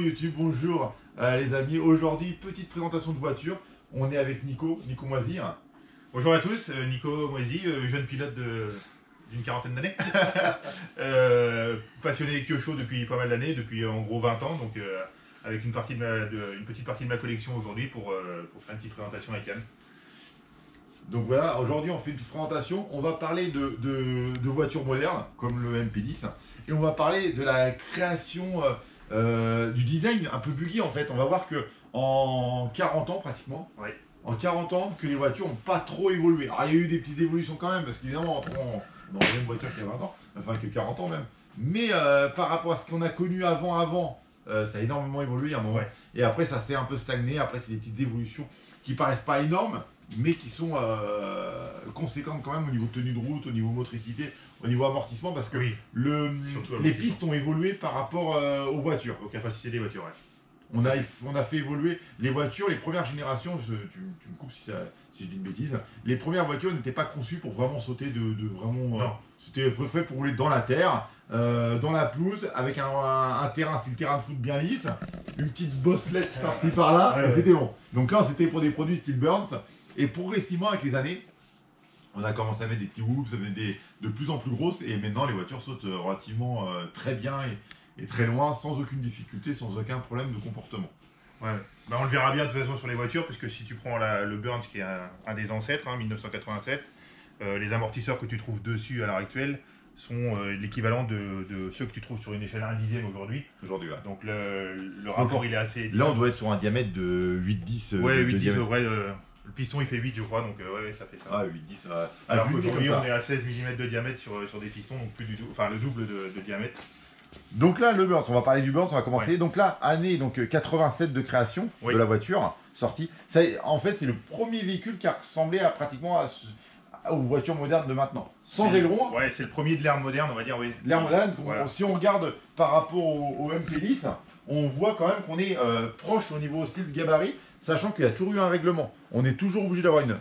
YouTube, bonjour euh, les amis. Aujourd'hui, petite présentation de voiture. On est avec Nico, Nico Moisir. Bonjour à tous, euh, Nico Moisy, euh, jeune pilote d'une quarantaine d'années. Passionné Kyosho depuis pas mal d'années, depuis en gros 20 ans, donc avec une, partie de ma- une petite partie de ma collection aujourd'hui pour, faire une petite présentation avec Yann. Donc voilà, aujourd'hui on fait une petite présentation. On va parler de voitures modernes, comme le MP10. Et on va parler de la création euh, du design un peu buggy en fait. On va voir que en 40 ans pratiquement, en 40 ans, que les voitures n'ont pas trop évolué. Alors il y a eu des petites évolutions quand même, parce qu'évidemment, on on a une voiture qui a 20 ans, enfin que 40 ans même. Mais euh, par rapport à ce qu'on a connu avant, avant, euh, ça a énormément évolué à un moment. Ouais. Et après, ça s'est un peu stagné. Après, c'est des petites évolutions qui paraissent pas énormes, mais qui sont euh, conséquentes quand même au niveau tenue de route, au niveau motricité, au niveau amortissement, parce que Oui, le, les pistes ont évolué par rapport euh, aux voitures. aux capacités des voitures. ouais. On a, on a fait évoluer les voitures, les premières générations, je- tu, tu me coupes si, ça- si je dis une bêtise, les premières voitures n'étaient pas conçues pour vraiment sauter de, de vraiment... euh, Non. C'était fait pour rouler dans la terre, euh, dans la pelouse, avec un, un- un terrain, style terrain de foot bien lisse, une petite bosselette par-ci par-là, Ouais, et ouais. c'était bon. Donc là, c'était pour des produits style Burns, et progressivement, avec les années, on a commencé à mettre des petits whoops, à des de plus en plus grosses, et maintenant les voitures sautent euh, relativement euh, très bien et, très loin, sans aucune difficulté, sans aucun problème de comportement. Ouais. Bah, on le verra bien de toute façon sur les voitures, puisque si tu prends le Burns, qui est un, des ancêtres, hein, 1987, euh, les amortisseurs que tu trouves dessus à l'heure actuelle sont l'équivalent de, ceux que tu trouves sur une échelle 1 dixième aujourd'hui. Aujourd'hui. Donc le, rapport, il est assez. Là, on doit être sur un diamètre de 8-10. Ouais, 8-10, le piston il fait 8 je crois, donc euh, ouais, ouais, ça fait ça. Ah, 8-10. euh, à Alors qu'aujourd'hui on est à 16 mm de diamètre sur, sur des pistons, donc plus du tout, enfin le double de, de diamètre. Donc là, le Burns, on va parler du Burns, on va commencer. Donc là, année donc, euh, 87 de création Oui. de la voiture, sortie. Ça, en fait, c'est le premier véhicule qui a ressemblé à, pratiquement à aux voitures modernes de maintenant. Sans aileron. Ouais, c'est le premier de l'ère moderne, on va dire, oui. L'air moderne, Voilà. si on regarde par rapport au, au MP10, on voit quand même qu'on est euh, proche au niveau style gabarit, sachant qu'il y a toujours eu un règlement. On est toujours obligé d'avoir une,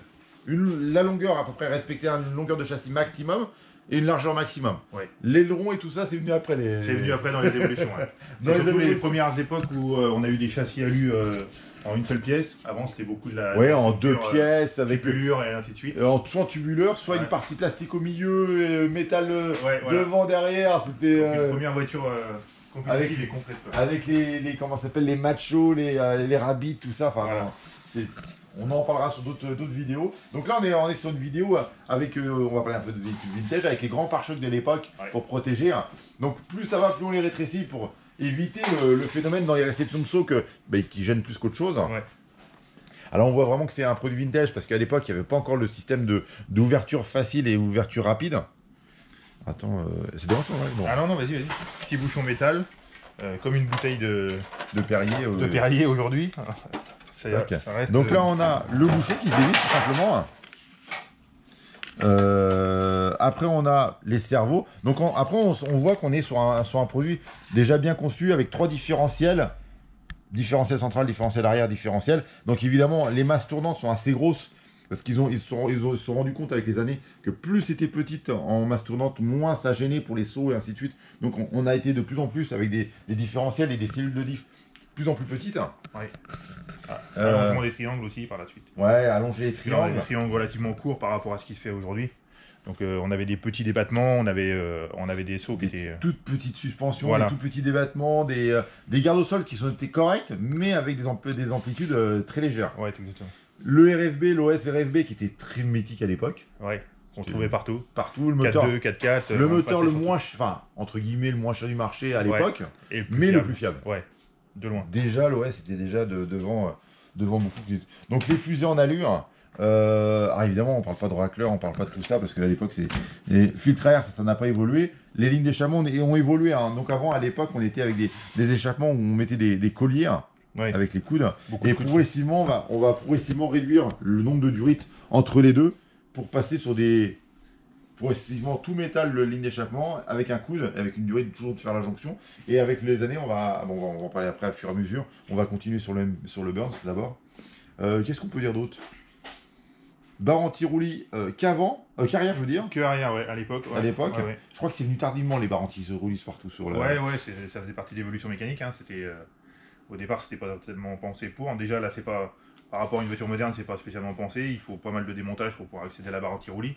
une, la longueur à peu près respecter une longueur de châssis maximum et une largeur maximum. Ouais. L'aileron et tout ça, c'est venu après les. C'est venu après dans les évolutions. ouais. Dans les les premières époques où euh, on a eu des châssis alu euh, en une seule pièce. Avant c'était beaucoup de la. Ouais, de en deux euh, pièces avec tubulure et ainsi de suite. en- soit en tubuleur, soit une partie plastique au milieu, euh, métal voilà. devant, derrière. C'était une première voiture avec- complète. les, les comment s'appelle les machos, les, euh, les rabbits, tout ça. Enfin, Voilà. non, c'est- on en parlera sur d'autres d'autres vidéos. Donc là, on est, on est sur une vidéo euh, avec, euh, on va parler un peu de véhicules vintage, avec les grands pare-chocs de l'époque Ouais. pour protéger. hein. Donc plus ça va, plus on les rétrécit pour éviter le, le phénomène dans les réceptions de saut que, bah, qui gêne plus qu'autre chose. Ouais. Alors on voit vraiment que c'est un produit vintage parce qu'à l'époque, il n'y avait pas encore le système d'ouverture facile et ouverture rapide. Attends, euh, c'est dérangeant, ouais, bon, Ah non, non, vas-y, vas-y. Petit bouchon métal, euh, comme une bouteille de, de Perrier. euh, de Perrier aujourd'hui. C'est-. Ça reste. Donc euh, là, on a le bouchon qui se dévisse tout simplement. Euh, après, on a les cerveaux. Donc on- après, on, s- on voit qu'on est sur un, sur un produit déjà bien conçu avec trois différentiels. Différentiel central, différentiel arrière, différentiel. Donc évidemment, les masses tournantes sont assez grosses parce qu'ils ont, ils se sont, ils ont- ils se sont rendus compte avec les années que plus c'était petite en masse tournante, moins ça gênait pour les sauts et ainsi de suite. Donc on, on a été de plus en plus avec des, des différentiels et des cellules de diff plus en plus petites. ah, Euh, Allongement des triangles aussi par la suite. Ouais, allonger les Triangles, des triangles relativement courts par rapport à ce qui se fait aujourd'hui. Donc euh, on avait des petits débattements, on avait, euh, on avait des sauts qui étaient. euh, toutes petites suspensions, Voilà. des tout petits débattements, des, des gardes au sol qui sont été corrects, mais avec des, ampli- des amplitudes très légères. Ouais, exactement. Le RFB, l'OS RFB qui était très mythique à l'époque, Ouais, on trouvait partout. partout, le moteur, 4-2, 4-4. le euh, moteur le moins, enfin, entre guillemets, le moins cher du marché à l'époque, mais le plus fiable. Ouais, de loin. Déjà, l'OS était déjà de- devant, euh, devant beaucoup. Donc les fusées en allure, euh, ah, évidemment, on parle pas de racleur, on parle pas de tout ça, parce qu'à l'époque, c'est les filtres à air, ça n'a pas évolué. Les lignes d'échappement ont, ont évolué. hein. Donc avant, à l'époque, on était avec des, des échappements où on mettait des, des colliers hein, Avec les coudes. beaucoup Et progressivement, on va, on va progressivement réduire le nombre de durites entre les deux pour passer sur des progressivement tout métal le ligne d'échappement avec un coude, avec une durée de toujours de faire la jonction. Et avec les années, on va, bon, on va, on va en parler après à fur et à mesure. On va continuer sur le, sur le Burns d'abord. Euh, Qu'est-ce qu'on peut dire d'autre? Barre anti-roulis euh, qu'avant, euh, qu'arrière je veux dire. Que arrière, ouais, à l'époque. ouais. À l'époque. Ouais, ouais. Je crois que c'est venu tardivement les barres anti-roulis partout sur le. Ouais, ouais, ça faisait partie de l'évolution mécanique. Hein. C'était, euh, Au départ, c'était pas tellement pensé pour. Déjà, là, c'est pas par rapport à une voiture moderne, c'est pas spécialement pensé. Il faut pas mal de démontage pour pouvoir accéder à la barre anti-roulis.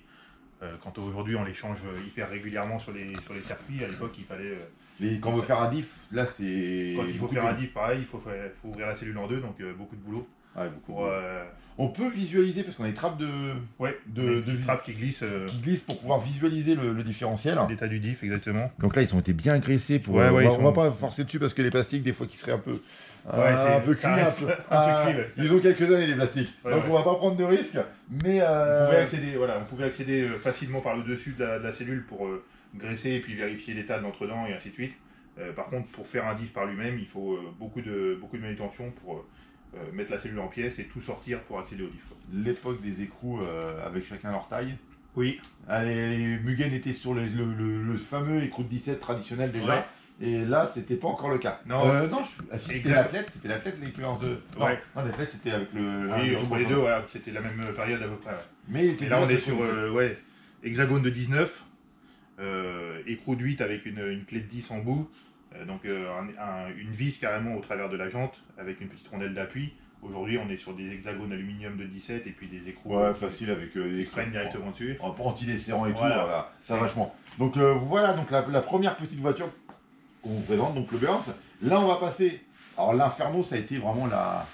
Euh, quand aujourd'hui on les change hyper régulièrement sur les, sur les circuits, à l'époque il fallait. euh, Mais quand on veut faire un diff, là c'est. quand il faut faire un diff, pareil, il faut, faut ouvrir la cellule en deux, donc euh, beaucoup de boulot. Ouais, beaucoup Pour, de- euh, On peut visualiser parce qu'on a des trappes de... ouais, de- de, de- trappe qui glisse. euh, qui glissent pour pouvoir visualiser le, le différentiel. L'état du diff, exactement. Donc là, ils ont été bien graissés pour. Ouais, euh, ouais, on, va, on sont- va pas forcer dessus parce que les plastiques, des fois, qui seraient un peu. Ouais, un c'est- peu un peu. un peu Ah. Ils ont quelques années, les plastiques. Donc on va pas prendre de risques. Mais. On euh, pouvait accéder, voilà, on pouvait accéder euh, facilement par le dessus de la, de la cellule pour euh, graisser et puis vérifier l'état de l'entre-dents et ainsi de suite. Euh, par contre, pour faire un diff par lui-même, il faut euh, beaucoup, de, beaucoup de manutention pour euh, mettre la cellule en pièces et tout sortir pour accéder au diff. quoi. L'époque des écrous euh, avec chacun leur taille. Oui, Allez, Mugen était sur le, le- le- le fameux écrou de 17 traditionnel déjà. Ouais. Et là, c'était pas encore le cas. Non. Euh, non, je- ah, si, c'était l'athlète, c'était l'athlète l'équivalence de. Non, Ouais. non, l'athlète c'était avec le. oui le entre les deux, ouais, c'était la même période à peu près. ouais. Mais il était Et là, on est sur euh, ouais, hexagone de 19, euh, écrou de 8 avec une, une clé de 10 en bout, donc euh, un- un- une vis carrément au travers de la jante avec une petite rondelle d'appui. Aujourd'hui, on est sur des hexagones aluminium de 17 et puis des écrous Ouais, euh, facile avec euh, des qui freinent directement dessus. en anti-desserrant et tout, Voilà. ça vachement. Donc euh, voilà, donc la, la première petite voiture qu'on vous présente, donc le Burns. Là, on va passer. Alors l'Inferno, ça a été vraiment la,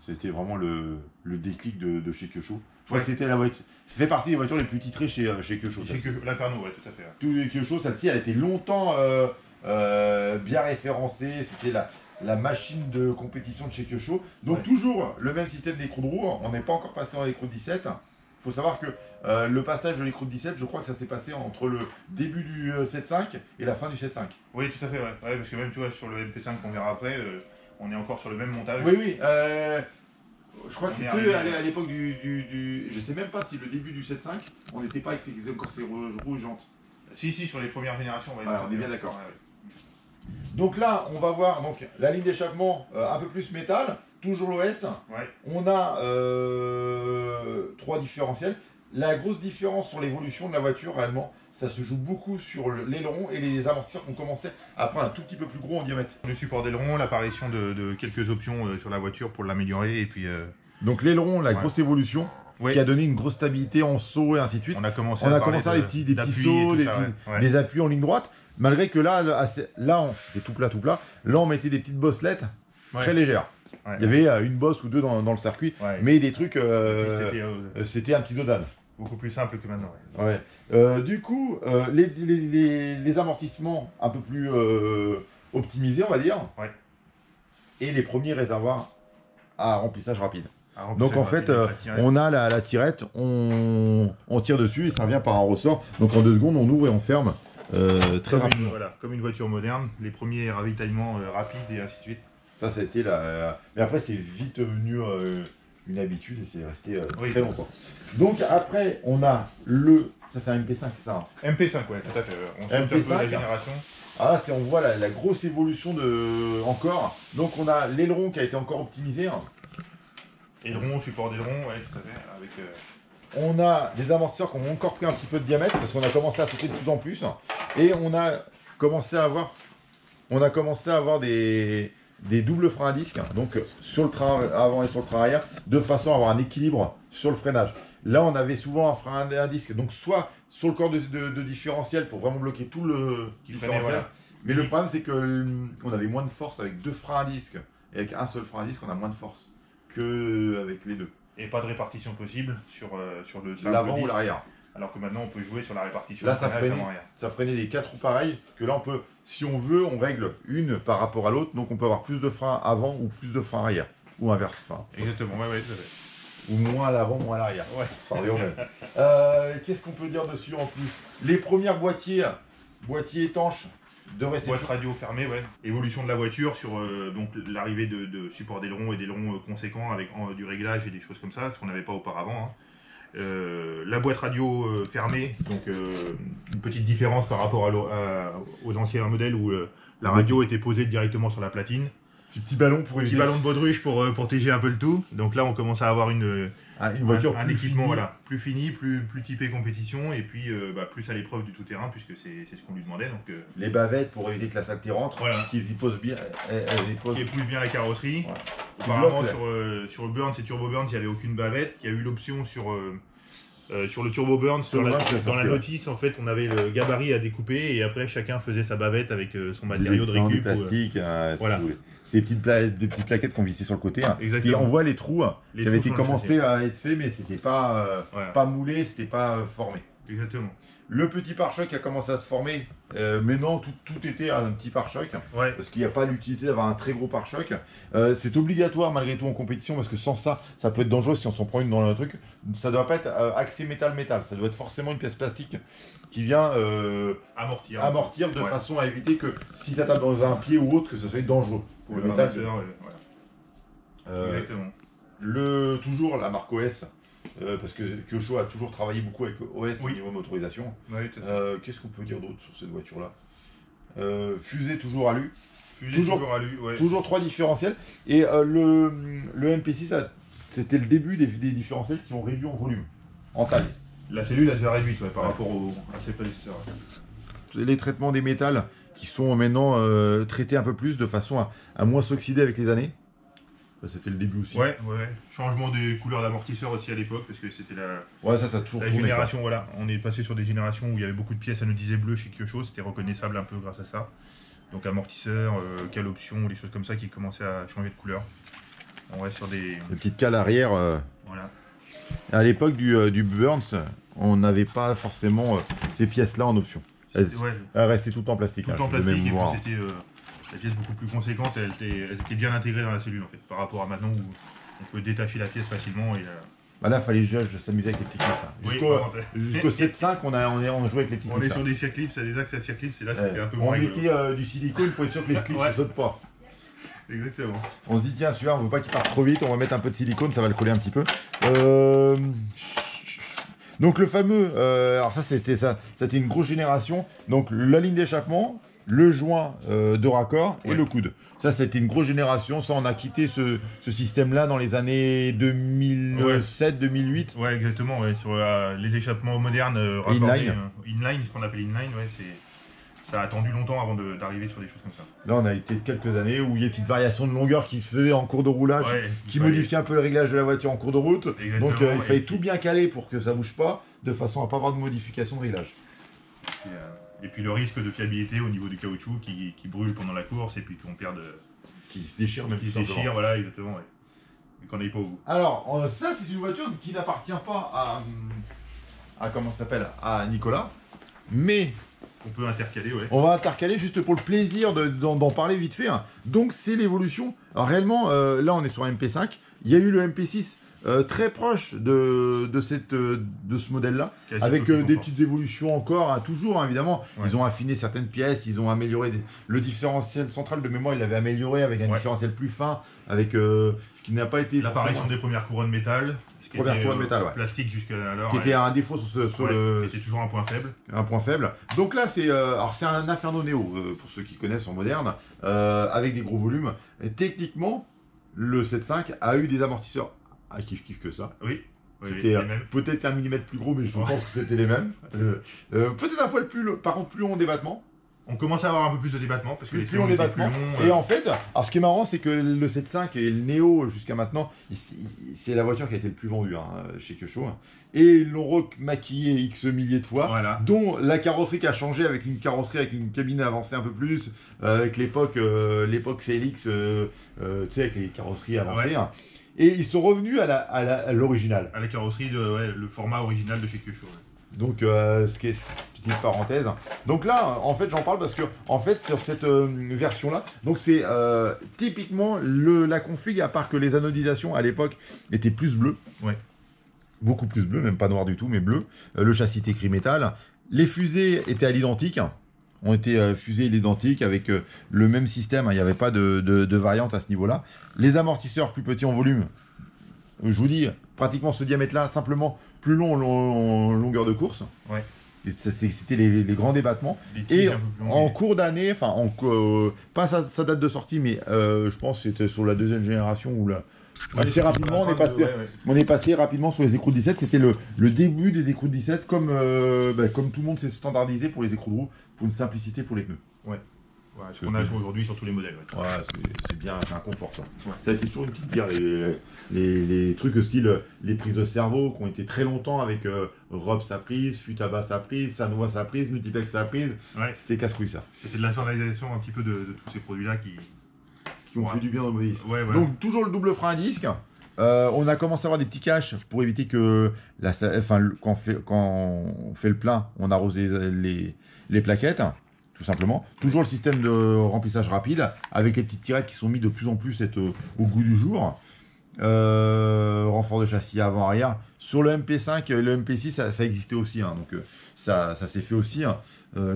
c'était vraiment le, le déclic de, de chez Kyosho. Je crois que c'était la voiture, ça fait partie des voitures les plus titrées chez euh, chez Kyosho. L'inferno, ouais, tout à fait. ouais. Tous les Kyosho, celle-ci, elle a été longtemps euh, euh, bien référencée. C'était la, la machine de compétition de chez Kyosho. Donc Ouais. toujours le même système d'écrou de roue. On n'est pas encore passé en écrou de 17. Il faut savoir que euh, le passage de l'écrou de 17, je crois que ça s'est passé entre le début du euh, 7.5 et la fin du 7.5. Oui, tout à fait, ouais. Ouais, parce que même, tu vois, sur le MP5 qu'on verra après, euh, on est encore sur le même montage. Oui, oui. euh, je crois que On arrivé. à l'é- à l'époque du, du, du- Je sais même pas si le début du 7.5, on n'était pas avec ces, encore ces roues jantes. Si, si, sur les premières générations, on est bien d'accord. Ouais. Donc là, on va voir donc, la ligne d'échappement euh, un peu plus métal, toujours l'OS. Ouais. On a euh, trois différentiels. La grosse différence sur l'évolution de la voiture, réellement, ça se joue beaucoup sur le- l'aileron et les amortisseurs qu'on commençait à prendre un tout petit peu plus gros en diamètre. Le support d'aileron, l'apparition de, de quelques options euh, sur la voiture pour l'améliorer, et puis euh, Donc l'aileron, la Ouais. grosse évolution, qui a donné une grosse stabilité en saut et ainsi de suite. on a commencé On à a commencé à des petits, des sauts, tout des, ça, petits- ouais. Ouais. des appuis en ligne droite. Malgré que là, là, on- c'était tout plat, tout plat. Là, on mettait des petites bosselettes Ouais. très légères. Ouais. Il y avait euh, une bosse ou deux dans, dans le circuit, mais des trucs. Euh, C'était euh, c'était un petit dodane. beaucoup plus simple que maintenant. du coup, les, les- les- les amortissements un peu plus optimisés, on va dire. Ouais. Et les premiers réservoirs à remplissage rapide. Donc en fait, euh, on a la, la tirette, on, on tire dessus et ça revient par un ressort. Donc en deux secondes, on ouvre et on ferme très comme rapidement. une, voilà, comme une voiture moderne, les premiers ravitaillements euh, rapides et ainsi de suite. Ça, c'était la, la- Mais après, c'est vite devenu euh, une habitude et c'est resté euh, Oui. très longtemps. Donc après, on a le. Ça, c'est un MP5, c'est ça hein MP5, ouais, tout à fait. On saute un peu MP5. la génération. Ah là, c'est- on voit la, la grosse évolution de encore. Donc on a l'aileron qui a été encore optimisé. hein. Aileron, support d'aileron, ouais, tout à fait. Avec, euh, On a des amortisseurs qui ont encore pris un petit peu de diamètre parce qu'on a commencé à sauter de plus en plus. Et on a commencé à avoir, on a commencé à avoir des, des doubles freins à disque, donc sur le train avant et sur le train arrière, de façon à avoir un équilibre sur le freinage. Là, on avait souvent un frein à disque, donc soit sur le corps de, de- de différentiel pour vraiment bloquer tout le Qui différentiel. freinait, voilà. Mais le problème, c'est que hum, on avait moins de force avec deux freins à disque. Et avec un seul frein à disque, on a moins de force que avec les deux. Et pas de répartition possible sur, euh, sur le L'avant ou l'arrière. Alors que maintenant, on peut jouer sur la répartition. Là, ça freinait. ça freinait les quatre roues pareilles, que là on peut, si on veut, on règle une par rapport à l'autre, donc on peut avoir plus de freins avant ou plus de freins arrière, ou inverse, enfin, Exactement, ouais, ouais, tout à fait. ou moins à l'avant, moins à l'arrière. Ouais. Euh, Qu'est-ce qu'on peut dire dessus en plus? Les premiers boîtiers, boîtiers étanches de réception. Boîte radio fermée, ouais. Évolution de la voiture sur euh, donc l'arrivée de, de support d'aileron et d'aileron euh, conséquents avec du réglage et des choses comme ça, ce qu'on n'avait pas auparavant. hein. Euh, la boîte radio fermée, donc une petite différence par rapport à aux anciens modèles où la radio était posée directement sur la platine. Petit, petit ballon pour Petit ballon de baudruche pour euh, protéger un peu le tout. Donc là, on commence à avoir une, Ah, une voiture un, un plus équipement finie. voilà, plus fini, plus, plus typé compétition, et puis euh, bah, plus à l'épreuve du tout-terrain, puisque c'est c'est ce qu'on lui demandait. Donc, euh, Les bavettes pour éviter que la saleté rentre. Voilà. Qu'ils y posent bien. elles- elles y posent- qui épouse bien la carrosserie. Apparemment, sur, euh, sur le Burns et Turbo Burns, il n'y avait aucune bavette. Il y a eu l'option sur, euh, sur le Turbo Burns. Dans la, dans la notice, en fait, on avait le gabarit à découper et après, chacun faisait sa bavette avec euh, son matériau de récup. du ou, euh, plastique. voilà. des petites, pla- des petites plaquettes qu'on vissait sur le côté. hein. Exactement. Et on voit les trous hein, Les qui avaient été sur commencés à être faits, mais c'était pas, voilà, pas moulé, c'était pas formé. exactement. Le petit pare-choc a commencé à se former, euh, mais non, tout, tout était un petit pare-choc, Ouais, parce qu'il n'y a pas l'utilité d'avoir un très gros pare-choc. Euh, c'est obligatoire malgré tout en compétition, parce que sans ça, ça peut être dangereux si on s'en prend une dans le truc. Ça doit pas être euh, axé métal-métal, ça doit être forcément une pièce plastique qui vient amortir. amortir de Ouais. façon à éviter que si ça tape dans un pied ou autre, que ça soit dangereux. Pour le le métal, euh, Exactement. le, toujours la marque OS, euh, parce que Kyosho a toujours travaillé beaucoup avec OS au niveau motorisation. Euh, Qu'est-ce qu'on peut dire d'autre sur cette voiture-là Euh, Fusée toujours alu, Fusée toujours- toujours, alu, ouais. toujours trois différentiels. Et le, le MP6, a- c'était le début des, des différentiels qui ont réduit en volume, en taille. La cellule a déjà réduite ouais, par Ouais. rapport au, à ses prédécesseurs. Les traitements des métals qui sont maintenant traités un peu plus de façon à, à moins s'oxyder avec les années. Ça, C'était le début aussi. Ouais, ouais. Changement des couleurs d'amortisseur aussi à l'époque, parce que c'était la, Ouais, ça, ça a toujours La tourné. ça. génération, voilà, on est passé sur des générations où il y avait beaucoup de pièces anodisées bleues chez Kyosho, c'était reconnaissable un peu grâce à ça. Donc amortisseur, euh, cale option, des choses comme ça qui commençaient à changer de couleur. On reste sur des. Les petites cales arrière. euh, Voilà. À l'époque du, euh, du Burns, on n'avait pas forcément euh, ces pièces-là en option. Elles, ouais, elles restaient tout en plastique. tout hein, plastique, et puis mémoire. c'était la pièce beaucoup plus conséquente, elles étaient, elles étaient bien intégrées dans la cellule en fait, par rapport à maintenant où on peut détacher la pièce facilement. Et, euh, Bah là, fallait juste s'amuser avec les petits clips. ça. oui, Jusqu'au contre, jusqu'au 7.5, on a, on, est, on jouait avec les petits on clips. est ça. sur des circlips, c'est des axes à circlips, et là c'était Ouais. un peu on moins rigolo. mettait euh, du silicone pour être sûr que les clips ne Ouais. sautent pas. Exactement. On se dit, tiens, celui-là, on veut pas qu'il parte trop vite, on va mettre un peu de silicone, ça va le coller un petit peu. Euh, Donc le fameux, euh, alors ça c'était ça, c'était une grosse génération. Donc la ligne d'échappement, le joint euh, de raccord et Ouais. le coude. Ça c'était une grosse génération. Ça on a quitté ce, ce système-là dans les années 2007-2008. Ouais, exactement, ouais, sur euh, les échappements modernes euh, Inline. raccordés, inline, ce qu'on appelle inline, ouais, c'est. Ça a attendu longtemps avant de- d'arriver sur des choses comme ça. Là on a été quelques années où il y a des petites variations de longueur qui se faisaient en cours de roulage. Qui fallait- modifiait un peu le réglage de la voiture en cours de route. Exactement, Donc il fallait tout bien caler pour que ça bouge pas, de façon à pas avoir de modification de réglage. Et, puis le risque de fiabilité au niveau du caoutchouc qui, qui brûle pendant la course et puis qu'on perde, Qui se déchire même qui se déchire, voilà, exactement. Ouais. Et qu'on n'aille pas au bout. Alors euh, ça c'est une voiture qui n'appartient pas à, à comment ça s'appelle à Nicolas, mais On peut intercaler, ouais. on va intercaler juste pour le plaisir de- d'en parler vite fait. hein. Donc c'est l'évolution. Alors réellement euh, là on est sur un MP5. Il y a eu le MP6 euh, très proche de, de, cette, euh, de ce modèle-là. Avec euh, des petites évolutions encore, hein, toujours hein, évidemment. Ouais. Ils ont affiné certaines pièces, ils ont amélioré des- le différentiel central de mémoire, ils l'avaient amélioré avec un Ouais. différentiel plus fin, avec euh, ce qui n'a pas été L'apparition forcément- des premières couronnes métal. qui Première couronne métal, ouais. Plastique jusqu'alors. qui ouais. était un défaut sur, sur le, qui était toujours un point faible. un point faible. Donc là, c'est alors c'est un Inferno Neo pour ceux qui connaissent en moderne, avec des gros volumes. Et techniquement, le 7.5 a eu des amortisseurs à kiff kiff que ça. Oui. oui C'était peut-être un millimètre plus gros, mais je Ouais. pense que c'était les mêmes. Euh, euh, peut-être un poil plus, long- par contre plus long en débattement. On commence à avoir un peu plus de débattement parce que Plus, les plus long triangles étaient débattement. plus. Et euh, en fait, alors ce qui est marrant, c'est que le 7.5 et le Neo jusqu'à maintenant, c'est la voiture qui a été le plus vendue hein, chez hein. Et ils l'ont remaquillé X milliers de fois. Voilà. dont la carrosserie qui a changé avec une carrosserie avec une cabine avancée un peu plus, euh, avec l'époque euh, l'époque CLX, euh, tu sais, avec les carrosseries avancées. Ouais. Et ils sont revenus à l'original. À la carrosserie, de, ouais, le format original de chez ouais. Donc, euh, ce qui est petite parenthèse. Donc là, en fait, j'en parle parce que, en fait, sur cette euh, version-là, donc c'est euh, typiquement le, la config, à part que les anodisations à l'époque étaient plus bleues. Ouais. Beaucoup plus bleu, même pas noir du tout, mais bleu. Le châssis était gris métal. Les fusées étaient à l'identique. Ont été euh, fusées à l'identique avec euh, le même système. hein. Il n'y avait pas de, de, variante à ce niveau-là. Les amortisseurs plus petits en volume. Je vous dis, pratiquement ce diamètre-là, simplement plus long en, long- en longueur de course. C'était les, les grands débattements. Les Et en cours d'année, enfin, en euh, pas sa, sa date de sortie, mais euh, je pense que c'était sur la deuxième génération ou la. Ouais, assez rapidement, on est passé, ouais, ouais. on est passé rapidement sur les écrous de 17. C'était le, le début des écrous de 17, comme, euh, bah, comme tout le monde s'est standardisé pour les écrous de roue, pour une simplicité pour les pneus. Ouais, ce qu'on a aujourd'hui sur tous les modèles. ouais. Ouais, c'est- bien, c'est un confort ça. Ouais. Ça a été toujours une petite guerre, les, les, les trucs style euh, les prises de cerveau qui ont été très longtemps avec euh, Rob sa prise, Futaba sa prise, Sanoa sa prise, Multiplex sa prise. Ouais. C'était casse-couille ça. C'était de la standardisation un petit peu de, de tous ces produits-là qui. Qui ont Ouais. fait du bien dans le modèle. Ouais, voilà. Donc toujours le double frein à disque. Euh, on a commencé à avoir des petits caches pour éviter que la, enfin, quand, on fait, quand on fait le plein, on arrose les, les plaquettes, tout simplement. Toujours le système de remplissage rapide, avec les petites tirettes qui sont mis de plus en plus être, euh, au goût du jour. Euh, renfort de châssis avant-arrière. Sur le MP5 et le MP6, ça, existait aussi, hein, donc euh, ça, s'est fait aussi. hein.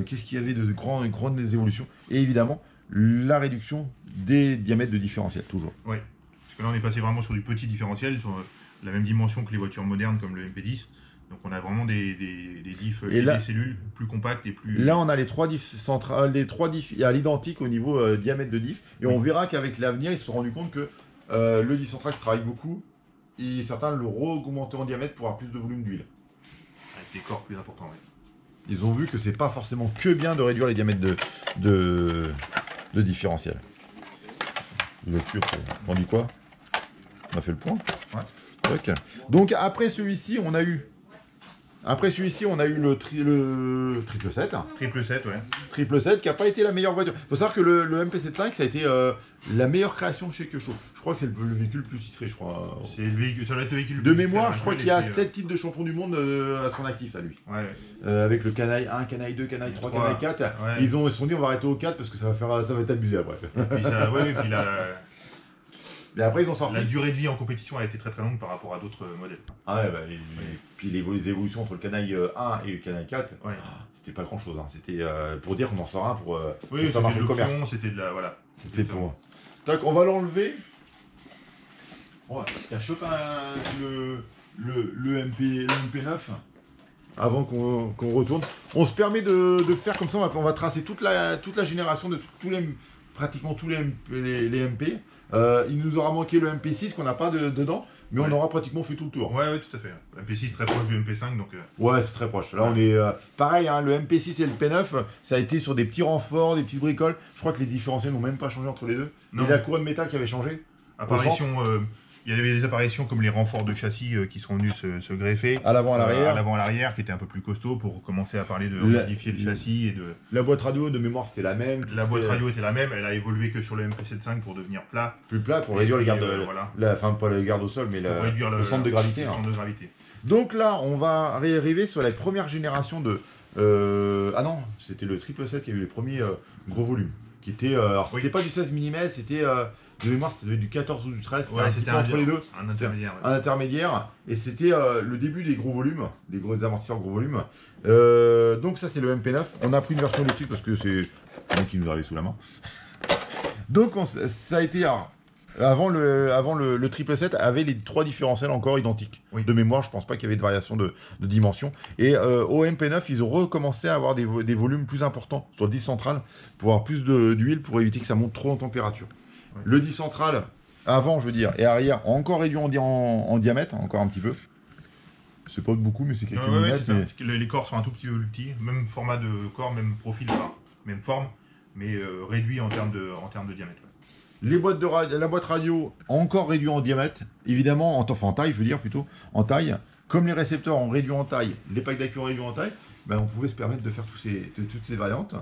Qu'est-ce qu'il y avait de grandes, grandes évolutions? Et évidemment, la réduction des diamètres de différentiel, toujours. Parce que là, on est passé vraiment sur du petit différentiel, sur la même dimension que les voitures modernes comme le MP10. Donc, on a vraiment des, des, des diffs Et et là- des cellules plus compactes et plus. Là, on a les trois diffs centrales, les trois diffs à l'identique au niveau euh, diamètre de diff, et on verra qu'avec l'avenir, ils se sont rendus compte que euh, le diff central travaille beaucoup, et certains le re-augmenter en diamètre pour avoir plus de volume d'huile. avec des corps plus importants. ouais. Ils ont vu que c'est pas forcément que bien de réduire les diamètres de, de, de différentiel. Le on dit quoi? On a fait le point Ouais. Donc après celui-ci, on a eu. Après celui-ci, on a eu le, tri- le triple 7. Triple 7, ouais. Triple 7 qui n'a pas été la meilleure voiture. faut savoir que le, le MP75 ça a été euh, la meilleure création chez Kecho. Je crois que c'est le, le véhicule le plus titré, je crois. C'est le véhicule, ça doit être le véhicule. le De plus mémoire, je crois qu'il y a peu, 7 titres de champion du monde euh, à son actif à lui. Ouais. Euh, avec le canaille 1, canaille 2, canaille 3, Trois. canaille 4. Ouais. Ils, ont, ils se sont dit on va arrêter au 4 parce que ça va, faire, ça va être abusé après. Puis, ça, ouais, et puis Et après ils ont sorti. la durée de vie en compétition a été très très longue par rapport à d'autres modèles. Ah ouais, bah, et, et puis les, les évolutions entre le canaille euh, 1 et le canaille 4, Ouais. ah, c'était pas grand chose. C'était euh, pour dire qu'on en sort un pour, euh, Oui, c'était le de l'option, c'était de la. Voilà. C'était pour moi. Tac, on va l'enlever. On va tiens, chope un- le, le, le, MP, le MP9 avant qu'on retourne. On se permet de, de faire comme ça, on va, on va tracer toute la, toute la génération de tout- tous les, pratiquement tous les, les, les MP. Euh, il nous aura manqué le MP6 qu'on n'a pas de- dedans, mais on aura pratiquement fait tout le tour. Ouais, ouais, tout à fait. Le MP6 très proche du MP5, donc. euh, Ouais, c'est très proche. Là, on est euh, pareil. hein, le MP6 et le P9, ça a été sur des petits renforts, des petites bricoles. Je crois que les différentiels n'ont même pas changé entre les deux. Non. Et la couronne métal qui avait changé. apparition. Il y avait des apparitions comme les renforts de châssis euh, qui sont venus se, se greffer. À l'avant, à Euh, à l'arrière. l'avant, à l'arrière, qui était un peu plus costaud pour commencer à parler de La- modifier le châssis et de. La boîte radio de mémoire, c'était la même. La boîte Euh, radio était la même, elle a évolué que sur le MP75 pour devenir plat. Plus plat pour réduire les gardes. euh, voilà. la, enfin, pas les gardes au sol, mais la- réduire le, le, centre de gravité. le hein. centre de gravité. Donc là, on va arriver sur la première génération de. ah non, c'était le triple 7 qui a eu les premiers gros volumes. Qui était. alors, c'était Oui. pas du 16 mm, c'était. De mémoire, c'était du 14 ou du 13. c'était Ouais, un c'était entre les deux. un intermédiaire. ouais. un intermédiaire et c'était euh, le début des gros volumes, des gros des amortisseurs gros volumes. Euh, donc ça c'est le MP9. On a pris une version électrique parce que c'est donc qui nous arrive sous la main. Donc on ça a été alors, avant le avant le, le triple 7 avait les trois différentiels encore identiques. Oui. De mémoire, je pense pas qu'il y avait de variation de, de dimension. Et euh, au MP9, ils ont recommencé à avoir des, vo- des volumes plus importants sur le disque central pour avoir plus d'huile pour éviter que ça monte trop en température. Ouais. Le disque central avant, je veux dire, et arrière, encore réduit en, di- en- en diamètre, encore un petit peu. C'est pas beaucoup, mais c'est quelques ouais, ouais, c'est ça. mais- Les corps sont un tout petit peu plus petits, même format de corps, même profil, même forme, mais euh, réduit en termes de, en termes de diamètre. ouais. Les boîtes de la boîte radio encore réduit en diamètre, évidemment, en, enfin en taille, je veux dire plutôt, en taille. Comme les récepteurs ont réduit en taille, les packs d'accueil ont réduit en taille, ben, on pouvait se permettre de faire tous ces, de- toutes ces variantes.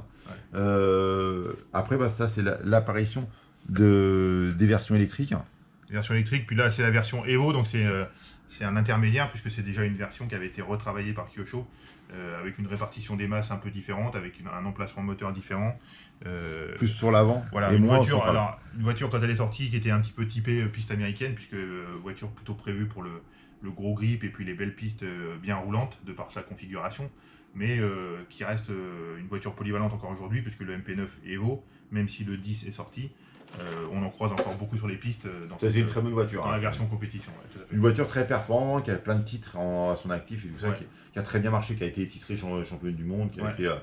Euh, après, bah, ça, c'est la- l'apparition de, des versions électriques. Version électrique, puis là c'est la version Evo, donc c'est euh, c'est un intermédiaire puisque c'est déjà une version qui avait été retravaillée par Kyosho euh, avec une répartition des masses un peu différente, avec une- un emplacement moteur différent. Euh, Plus sur l'avant Voilà, et une moins voiture, central. alors, une voiture quand elle est sortie qui était un petit peu typée euh, piste américaine, puisque voiture plutôt prévue pour le, le gros grip et puis les belles pistes bien roulantes de par sa configuration, mais qui reste une voiture polyvalente encore aujourd'hui, puisque le MP9 Evo, même si le 10 est sorti, on en croise encore beaucoup sur les pistes euh, dans, une très bonne voiture. dans la hein. version compétition. ouais, tout à fait. Une voiture très performante, qui a plein de titres en- à son actif et tout ça, Ouais. qui, qui a très bien marché, qui a été titrée champ- championne du monde, qui a été euh,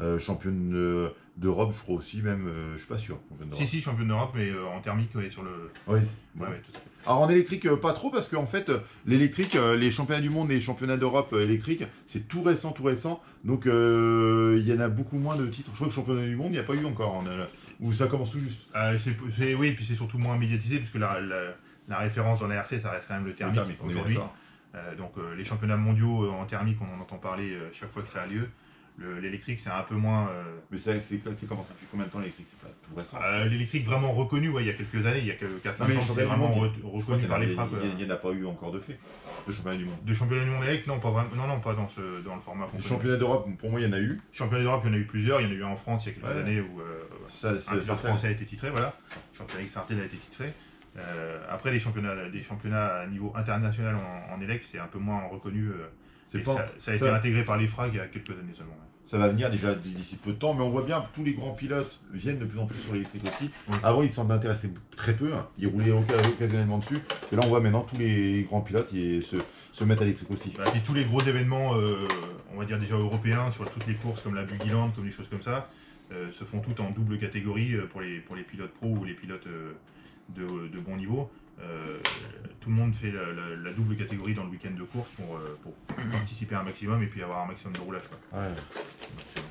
euh, championne euh, d'Europe, je crois aussi, même, euh, je suis pas sûr. Si, si, championne d'Europe, mais euh, en thermique, ouais, sur le. Oui. Ouais, tout. Alors en électrique, euh, pas trop, parce qu'en fait, euh, l'électrique, euh, les championnats du monde et les championnats d'Europe euh, électrique, c'est tout récent, tout récent. Donc euh, il y en a beaucoup moins de titres. Je crois que championnat du monde, il n'y a pas eu encore. On où ça commence tout juste. Euh, c'est- c'est- oui, puis c'est surtout moins médiatisé, puisque la, la- la référence dans la RC, ça reste quand même le thermique, aujourd'hui. Euh, donc euh, les championnats mondiaux en thermique, on en entend parler chaque fois que ça a lieu. Le- L'électrique, c'est un peu moins. euh, Mais ça, c'est comment ça fait combien de temps l'électrique C'est pas tout récent? euh, L'électrique vraiment reconnu, ouais, il y a quelques années, il y a que 4-5 Mais les ans, c'est vraiment monde, re- reconnu par les frappes. il y euh, n'y en a pas eu encore de fait. De championnat du monde. De championnat du monde élect, non, pas vraiment, non, non, pas dans, ce, dans le format Les complet. championnats d'Europe, pour moi, il y en a eu. Championnat d'Europe, il y en a eu plusieurs. Il y en a eu en France il y a quelques Ouais. années où euh, Ça, un ça français a été titré, voilà. Jean-Félix Sartel a été titré. Euh, après, les championnats, des championnats à niveau international en, en élect, c'est un peu moins reconnu. euh, c'est et pas- ça, ça a été ça- intégré par les FRAG il y a quelques années seulement. ouais. Ça va venir déjà d'ici peu de temps, mais on voit bien que tous les grands pilotes viennent de plus en plus sur l'électrique aussi. Oui. Avant, ils s'en intéressaient très peu, hein. ils roulaient occasionnellement dessus. Et là, on voit maintenant tous les grands pilotes ils se, se mettent à l'électrique aussi. Voilà, puis tous les gros événements, euh, on va dire déjà européens, sur toutes les courses comme la Bugiland, comme des choses comme ça, euh, se font toutes en double catégorie pour les, pour les pilotes pro ou les pilotes euh, de, de bon niveau. Euh, tout le monde fait la, la- la double catégorie dans le week-end de course pour, euh, pour participer un maximum et puis avoir un maximum de roulage. quoi. Ouais. Donc, c'est bon.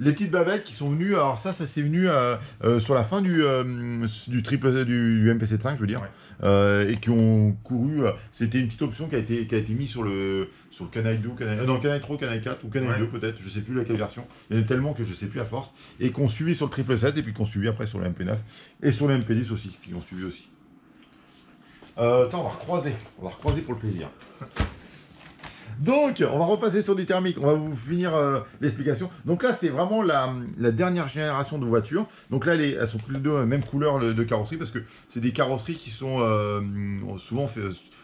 Les petites bavettes qui sont venues, alors ça, ça s'est venu euh, euh, sur la fin du, euh, du triple du, du MPC5, je veux dire, Ouais. euh, et qui ont couru. C'était une petite option qui a été, qui a été mise sur le, sur le Canal 2, Canal, euh, non, Canal 3, Canal 4 ou Canal Ouais. 2 peut-être, je sais plus laquelle version. Il y en a tellement que je sais plus à force. Et qu'on suivi sur le triple 7 et puis qu'on suivi après sur le MP9 et sur le MP10 aussi, qui ont suivi aussi. Attends, on va recroiser, on va recroiser pour le plaisir. Donc, on va repasser sur du thermique. On va vous finir euh, l'explication. Donc là, c'est vraiment la, la dernière génération de voitures. Donc là, les- elles sont plus de même couleur le- de carrosserie parce que c'est des carrosseries qui sont euh, souvent fait,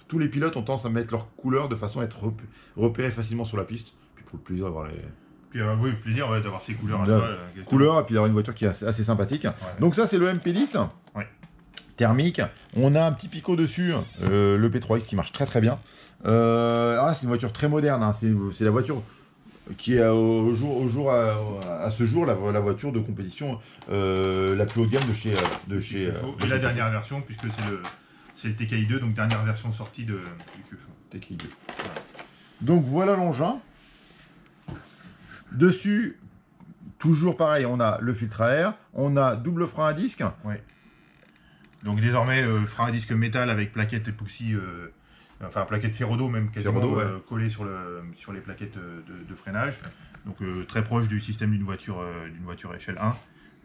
tous les pilotes ont tendance à mettre leur couleur de façon à être rep- repérés facilement sur la piste. Puis pour le plaisir d'avoir les Puis euh, oui, plaisir ouais, d'avoir ces couleurs à couleurs et puis d'avoir une voiture qui est assez, assez sympathique. Ouais. Donc ça, c'est le MP10. Thermique. On a un petit picot dessus, euh, le P3X qui marche très très bien. Euh, là, c'est une voiture très moderne. hein. C'est la voiture qui est au jour, au jour à, à ce jour la, la voiture de compétition euh, la plus haut de gamme de chez de chez. de et la dernière version, puisque c'est le, c'est le TKI 2, donc dernière version sortie de, du. TKI 2. Donc voilà l'engin. Dessus, toujours pareil, on a le filtre à air, on a double frein à disque. Donc désormais, euh, frein à disque métal avec plaquette époxy, euh, enfin plaquette ferrodo même quasiment ouais. euh, collée sur, le, sur les plaquettes de, de freinage. Donc très proche du système d'une voiture, d'une voiture échelle 1.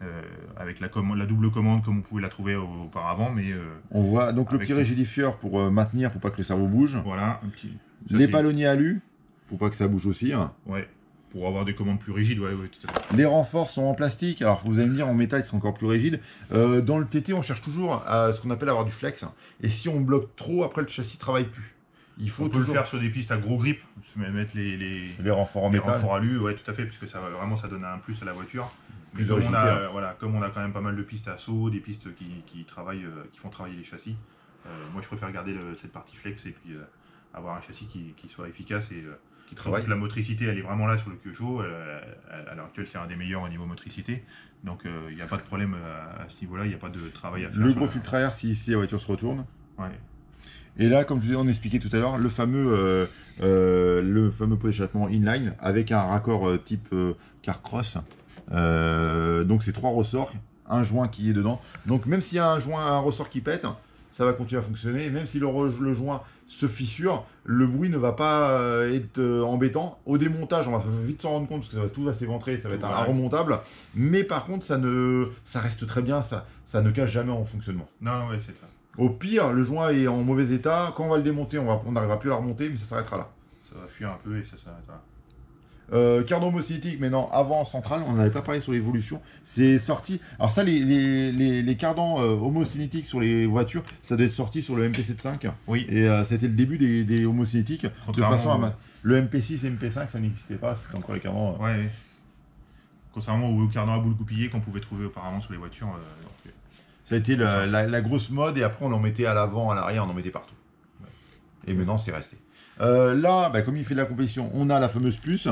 euh, avec la, double commande comme on pouvait la trouver au- auparavant, mais On voit donc le petit rigidifieur pour maintenir, pour pas que le cerveau bouge. voilà, un petit. ça, Les c'est- palonniers alu, pour pas que ça bouge aussi. hein. Ouais, pour avoir des commandes plus rigides, ouais, ouais, tout à fait. Les renforts sont en plastique. Alors vous allez me dire en métal ils sont encore plus rigides. Euh, dans le TT on cherche toujours à ce qu'on appelle avoir du flex. Et si on bloque trop, après le châssis travaille plus. Il faut On peut toujours le faire sur des pistes à gros grip, mettre les, les, les renforts en les métal. renforts alu, ouais, tout à fait, puisque ça va vraiment ça donne un plus à la voiture. Plus Mais comme on, a, d'originalité, euh, voilà, comme on a quand même pas mal de pistes à saut, des pistes qui, qui travaillent, euh, qui font travailler les châssis, euh, moi je préfère garder le- cette partie flex et puis avoir un châssis qui, qui soit efficace et qui travaille. la motricité elle est vraiment là sur le Kyosho. euh, à l'heure actuelle c'est un des meilleurs au niveau motricité, donc euh, il n'y a pas de problème à, à ce niveau-là, il n'y a pas de travail à faire. Le gros la- filtre à air si, si la voiture se retourne. Ouais. Et là, comme je vous ai expliqué tout à l'heure, le fameux, euh, euh, le fameux pot d'échappement inline avec un raccord type Carcross. Euh, donc c'est trois ressorts, un joint qui est dedans. Donc même s'il y a un joint, un ressort qui pète, ça va continuer à fonctionner. Et même si le, le joint se fissure, le bruit ne va pas euh, être euh, embêtant. Au démontage, on va vite s'en rendre compte parce que ça va, tout va s'éventrer, ça va être un, remontable. Mais par contre, ça ne, ça reste très bien, ça, ça ne cache jamais en fonctionnement. Non, non, ouais, c'est ça. Au pire, le joint est en mauvais état. Quand on va le démonter, on va- on n'arrivera plus à la remonter, mais ça s'arrêtera là. Ça va fuir un peu et ça s'arrêtera. Euh, homocynétique, mais non, avant central, on n'avait pas parlé sur l'évolution. C'est sorti. Alors, ça, les, les, les, les cardans euh, homocinétiques sur les voitures, ça doit être sorti sur le MP75. Oui, Et euh, c'était le début des, des homocinétiques. De façon à. Le MP6 et MP5, ça n'existait pas, c'était encore les cardans. euh. Ouais, ouais. Contrairement au cardan à boule goupillée qu'on pouvait trouver auparavant sur les voitures. euh, donc, Ça a été la, la- la grosse mode et après on en mettait à l'avant, à l'arrière, on en mettait partout. Et maintenant c'est resté. Euh, là, bah, comme il fait de la compétition, on a la fameuse puce.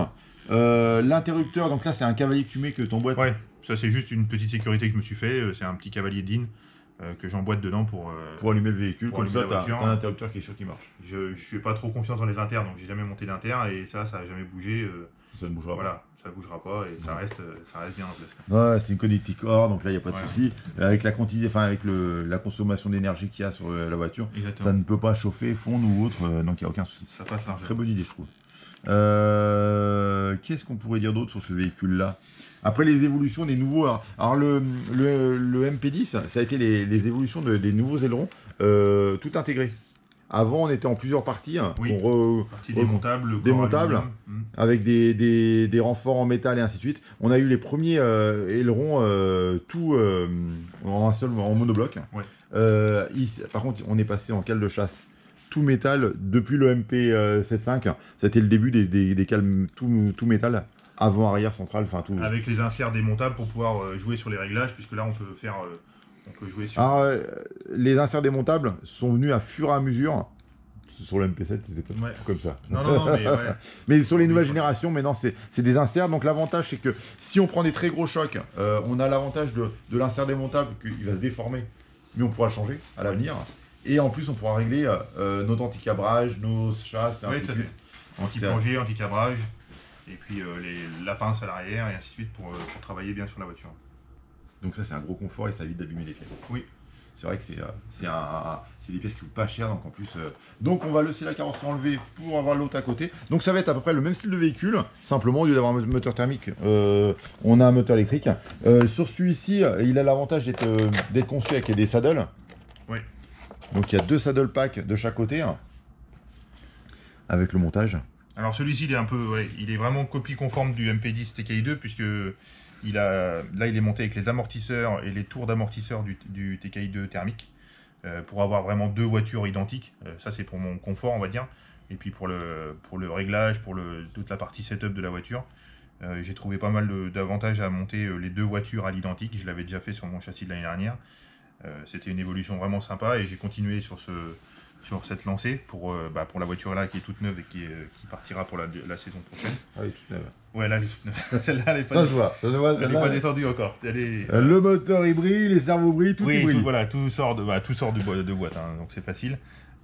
Euh, L'interrupteur, donc là c'est un cavalier que tu mets que ton boîte. Ouais, ça c'est juste une petite sécurité que je me suis fait. euh, C'est un petit cavalier DIN euh, que j'emboîte dedans pour. euh, Pour allumer le véhicule, Pour comme ça t'as un interrupteur qui est sûr qu'il marche. je, je suis pas trop confiance dans les inters, donc j'ai jamais monté d'inter et ça, ça a jamais bougé. Ça ne bougera pas. voilà, ça bougera pas et ça reste, ça reste bien en place. Ouais, c'est une connectique or, donc là il n'y a pas de Ouais. souci. Avec la quantité, enfin avec le, la consommation d'énergie qu'il y a sur la voiture, Exactement. ça ne peut pas chauffer, fondre ou autre, donc il n'y a aucun souci. Ça passe largement. Très bonne idée, je trouve. Euh, Qu'est-ce qu'on pourrait dire d'autre sur ce véhicule-là? Après les évolutions des nouveaux. Alors, alors le, le, le MP10, ça a été les, les évolutions de- des nouveaux ailerons, euh, tout intégré. Avant, on était en plusieurs parties, hein, Oui. on re- Partie démontable, démontable. Hmm. avec des, des, des renforts en métal et ainsi de suite. On a eu les premiers euh, ailerons euh, tout euh, en un seul en monobloc. Ouais. Ici- par contre, on est passé en cale de chasse tout métal depuis le MP75. Ça a été le début des, des, des cales tout, tout métal, avant, arrière, central, enfin tout. Avec les inserts démontables pour pouvoir euh, jouer sur les réglages, puisque là on peut faire, euh, on peut jouer sur. Alors, euh, les inserts démontables sont venus à fur et à mesure. Sur le MP7, c'était pas Ouais. comme ça. Non, non, non, mais ouais. Mais sur les nouvelles générations, maintenant, c'est c'est des inserts. Donc l'avantage, c'est que si on prend des très gros chocs, euh, on a l'avantage de, de l'insert démontable qu'il va se déformer, mais on pourra le changer à l'avenir. Et en plus, on pourra régler euh, euh, notre anti-cabrage, nos chasses, et Oui, ainsi de suite. Anti-plongée, anti-cabrage, et puis euh, les, la pince à l'arrière, et ainsi de suite pour, euh, pour travailler bien sur la voiture. Donc ça, c'est un gros confort et ça évite d'abîmer les pièces. Oui. C'est vrai que c'est des pièces qui coûtent pas cher, donc en plus. euh, Donc on va laisser la carrosserie enlevée pour avoir l'autre à côté. Donc ça va être à peu près le même style de véhicule, simplement au lieu d'avoir un moteur thermique, euh, on a un moteur électrique. Euh, sur celui-ci, il a l'avantage d'être d'être conçu avec des saddles. Oui. Donc il y a deux saddle packs de chaque côté, hein, avec le montage. Alors celui-ci, il est un peu, il est vraiment copie conforme du MP10 TKI2 puisque il a, là, il est monté avec les amortisseurs et les tours d'amortisseurs du, du TKI2 thermique euh, pour avoir vraiment deux voitures identiques. Euh, ça, c'est pour mon confort, on va dire. Et puis pour le, pour le réglage, pour le, toute la partie setup de la voiture, euh, j'ai trouvé pas mal d'avantages à monter les deux voitures à l'identique. Je l'avais déjà fait sur mon châssis de l'année dernière. Euh, C'était une évolution vraiment sympa et j'ai continué sur ce, sur cette lancée pour, euh, bah, pour la voiture là qui est toute neuve et qui, est- euh, qui partira pour la, la saison prochaine. Ah oui, tout à fait. Ouais, là elle est toute neuve. Celle-là elle n'est pas, Ça se voit, ça se voit, elle est pas descendue encore. Elle est... Le moteur il brille, les cerveaux brillent, tout oui, il brille. tout, voilà, tout sort de, voilà, tout sort de, de boîte, hein, donc c'est facile.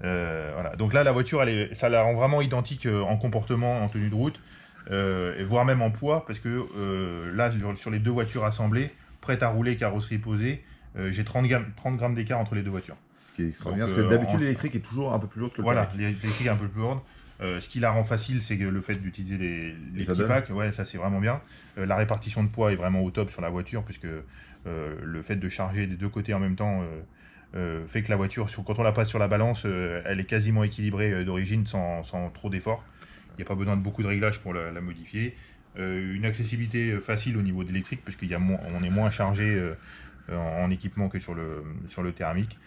Euh, voilà. Donc là, la voiture, elle est, ça la rend vraiment identique en comportement, en tenue de route, euh, et voire même en poids, parce que euh, là, sur les deux voitures assemblées, prêtes à rouler, carrosserie posée, euh, j'ai 30 grammes, 30 grammes d'écart entre les deux voitures. Ce qui est extraordinaire, Donc, parce que euh, d'habitude en- l'électrique est toujours un peu plus lourde que le Voilà, l'électrique est un peu plus lourde. Euh, ce qui la rend facile, c'est le fait d'utiliser les, les Les petits packs, ouais, ça c'est vraiment bien. Euh, la répartition de poids est vraiment au top sur la voiture, puisque euh, le fait de charger des deux côtés en même temps euh, euh, fait que la voiture, sur- quand on la passe sur la balance, euh, elle est quasiment équilibrée euh, d'origine sans, sans trop d'efforts. Il n'y a pas besoin de beaucoup de réglages pour la, la modifier. Euh, une accessibilité euh, facile au niveau de l'électrique, puisqu'il y a moins- on est moins chargé euh, en, en équipement que sur le, sur le thermique.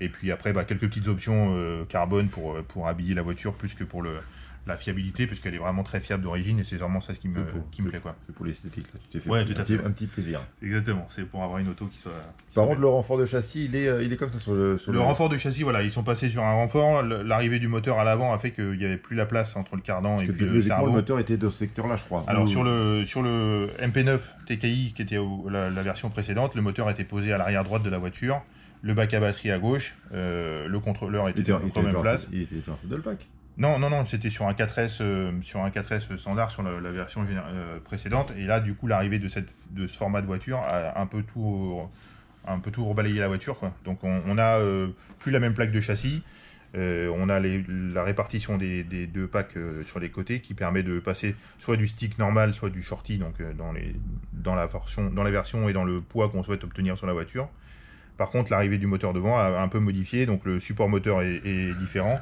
Et puis après, bah, quelques petites options euh, carbone pour habiller la voiture plus que pour le, la fiabilité, puisqu'elle est vraiment très fiable d'origine et c'est vraiment ça ce qui me, qui me plaît. quoi. C'est pour l'esthétique, là. Tu t'es fait Ouais, un, tout à fait. un petit plaisir. Exactement, c'est pour avoir une auto qui soit. qui Par soit contre, le renfort de châssis, il est, euh, il est comme ça sur le. Sur Le renfort de châssis, voilà, ils sont passés sur un renfort. Le- L'arrivée du moteur à l'avant a fait qu'il n'y avait plus la place entre le cardan et Parce puis le cerveau. le moteur était de ce secteur-là, je crois. Alors Ou- sur le, sur le MP9 TKI, qui était au- la, la version précédente, le moteur était posé à l'arrière droite de la voiture, le bac à batterie à gauche, euh, le contrôleur était était, même dans- place. Il était dans saddle pack. Non, non, non, c'était sur un 4S, euh, sur un 4S standard sur la, version euh, précédente. Et là, du coup, l'arrivée de, de ce format de voiture a un peu tout, un peu tout rebalayé la voiture. Donc, on, on a euh, plus la même plaque de châssis. On a la répartition des, deux packs sur les côtés qui permet de passer soit du stick normal, soit du shorty, donc dans, les, dans, la version, dans la version et dans le poids qu'on souhaite obtenir sur la voiture. Par contre, l'arrivée du moteur devant a un peu modifié, donc le support moteur est différent.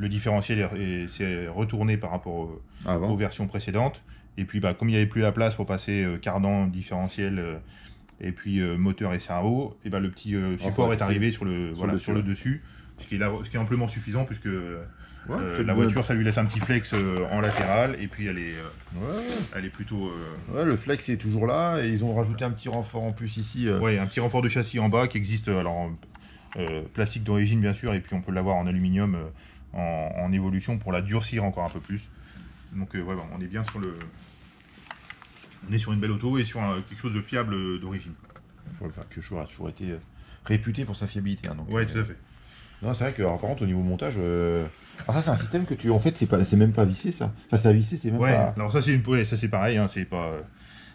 Le différentiel est- est- s'est retourné par rapport au- Avant. aux versions précédentes. Et puis, bah, comme il n'y avait plus la place pour passer euh, cardan, différentiel, euh, et puis euh, moteur et cerveau, et bah, le petit support Enfin, est arrivé sur le, sur voilà, le sur le dessus, ce qui, est là- ce qui est amplement suffisant, puisque Ouais, la voiture, ça lui laisse un petit flex en latéral, et puis elle est, Ouais, elle est plutôt. ouais, le flex est toujours là et ils ont rajouté un petit renfort en plus ici. Ouais, un petit renfort de châssis en bas qui existe, alors en plastique d'origine bien sûr, et puis on peut l'avoir en aluminium en, en évolution pour la durcir encore un peu plus. Donc euh, ouais, bon, on est bien sur le. On est sur une belle auto et sur un- quelque chose de fiable euh, d'origine. Pour le faire que Show a toujours été euh, réputé pour sa fiabilité. hein, donc, Ouais, euh, tout à fait. Non, c'est vrai que alors, par contre au niveau montage, euh, alors ça c'est un système que tu en fait c'est pas c'est même pas vissé ça. Enfin c'est à visser, c'est même Ouais, pas. alors ça c'est une, ouais, ça c'est pareil, hein, c'est pas,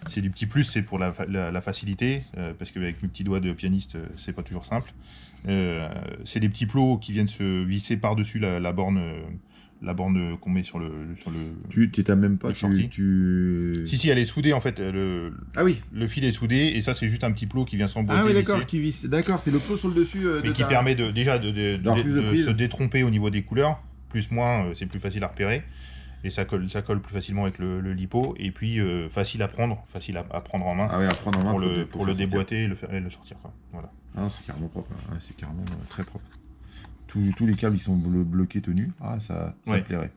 c'est du petit plus, c'est pour la, fa- la- la facilité, euh, parce qu'avec mes petits doigts de pianiste, euh, c'est pas toujours simple. Euh, c'est des petits plots qui viennent se visser par dessus la, la borne, euh, la borne qu'on met sur le, sur le. Tu t'as même pas tu, tu... Si si, elle est soudée en fait, le, Ah oui. le fil est soudé et ça c'est juste un petit plot qui vient s'emboîter, Ah oui d'accord, qui visse. D'accord, c'est le plot sur le dessus euh, de mais qui permet de, déjà de, de- se détromper au niveau des couleurs, plus moins, euh, c'est plus facile à repérer. Et ça colle, ça colle plus facilement avec le, le lipo, et puis euh, facile à prendre, facile à, à prendre en main. Ah oui, à prendre en main pour le, pour le déboîter et le, faire, et le sortir. Quoi. Voilà. Ah c'est carrément propre, hein. Ouais, c'est carrément euh, très propre. Tous, tous les câbles ils sont blo- bloqués tenus. Ah ça, ça Ouais. plairait.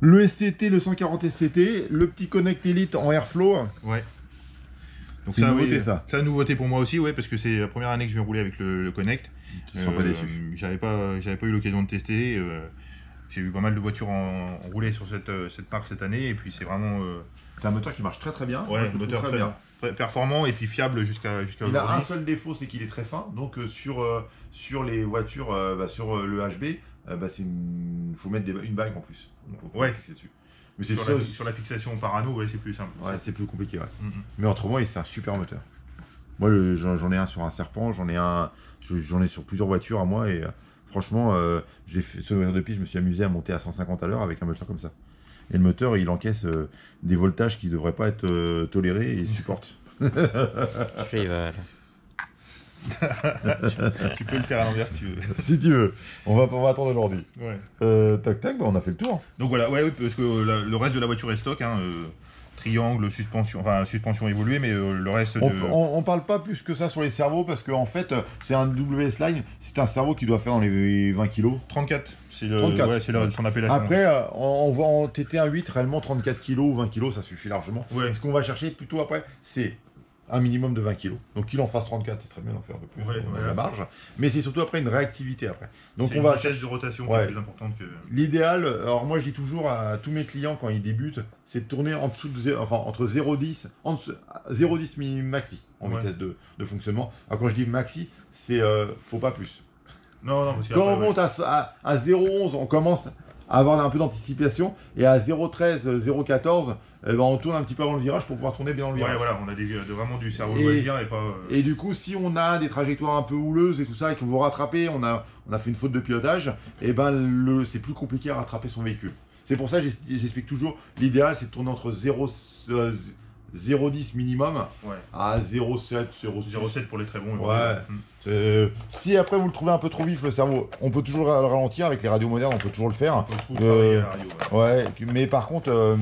Le SCT, le 140 SCT, le petit Connect Elite en Airflow. Ouais. Donc C'est une ça, nouveauté, oui, ça. C'est une nouveauté pour moi aussi, ouais, parce que c'est la première année que je vais rouler avec le, le Connect. Tu ne seras pas Euh, déçu. J'avais pas, j'avais pas eu l'occasion de tester. euh, J'ai vu pas mal de voitures en, en rouler sur cette, euh, cette marque cette année, et puis c'est vraiment euh, C'est un moteur qui marche très très bien. Moi, ouais, je trouve moteur très très, bien. très performant et puis fiable jusqu'à jusqu'à Il a un seul défaut, c'est qu'il est très fin. Donc euh, sur, euh, sur les voitures, euh, bah, sur le HB, bah, c'est une- faut mettre des- une bague en plus. Pour Ouais. fixer dessus. Mais c'est Sur, ça, la, sur la fixation par anneau, ouais, c'est plus simple. ouais, c'est plus compliqué. Ouais. Mhm. Mais autrement, c'est un super moteur. Moi, j'en j'en ai un sur un Serpent, j'en ai un, j'en ai sur plusieurs voitures à moi et franchement, euh, j'ai fait ce de piste, je me suis amusé à monter à 150 à l'heure avec un moteur comme ça. Et le moteur, il encaisse euh, des voltages qui ne devraient pas être euh, tolérés et il supporte. Tu peux le faire à l'inverse si tu veux. si tu veux, on va, on va attendre aujourd'hui. Ouais. Euh, tac tac, bah, on a fait le tour. Donc voilà, ouais, oui, parce que la- le reste de la voiture est stock, hein, euh, triangle, suspension, enfin suspension évoluée, mais euh, le reste de. On, on, on parle pas plus que ça sur les cerveaux parce qu'en fait, euh, c'est un WS Line, c'est un cerveau qui doit faire dans les 20 kilos. 34, c'est le, 34. ouais, c'est la- son appellation. Après, euh, on, voit en TT1 réellement 34 kg ou 20 kg, ça suffit largement. Ouais. Ce qu'on va chercher plutôt après, c'est un minimum de 20 kg. Donc qu'il en fasse 34, c'est très bien d'en faire de plus, Ouais, on a ouais. la marge. Mais c'est surtout après une réactivité après. Donc on une va vitesse de rotation Ouais. plus importante que. L'idéal, alors moi je dis toujours à tous mes clients quand ils débutent, c'est de tourner en dessous de zé- enfin entre 0,10 en dessous- 0,10 mi- maxi en vitesse de, de fonctionnement. Alors quand je dis maxi, c'est euh, faut pas plus. Non, non, parce Quand on monte à, à, à 0,11, on commence à avoir un peu d'anticipation. Et à 0,13, 0,14, eh ben, on tourne un petit peu avant le virage pour pouvoir tourner bien dans le Ouais, virage. voilà, on a des, de, vraiment du cerveau Et- loisir et pas. euh, Et du coup, si on a des trajectoires un peu houleuses et tout ça, et qu'on veut rattraper, on a, on a fait une faute de pilotage, et ben le, c'est plus compliqué à rattraper son véhicule. C'est pour ça que j'ex- j'explique toujours, l'idéal c'est de tourner entre 0, euh, 0,10 minimum Ouais. à 0,7, 0,6. 0,7 pour les très bons. Ouais. Mm. Euh, si après vous le trouvez un peu trop vif le cerveau, on peut toujours le ralentir avec les radios modernes, on peut toujours le faire. On Euh, radio, ouais. Ouais, mais par contre, euh,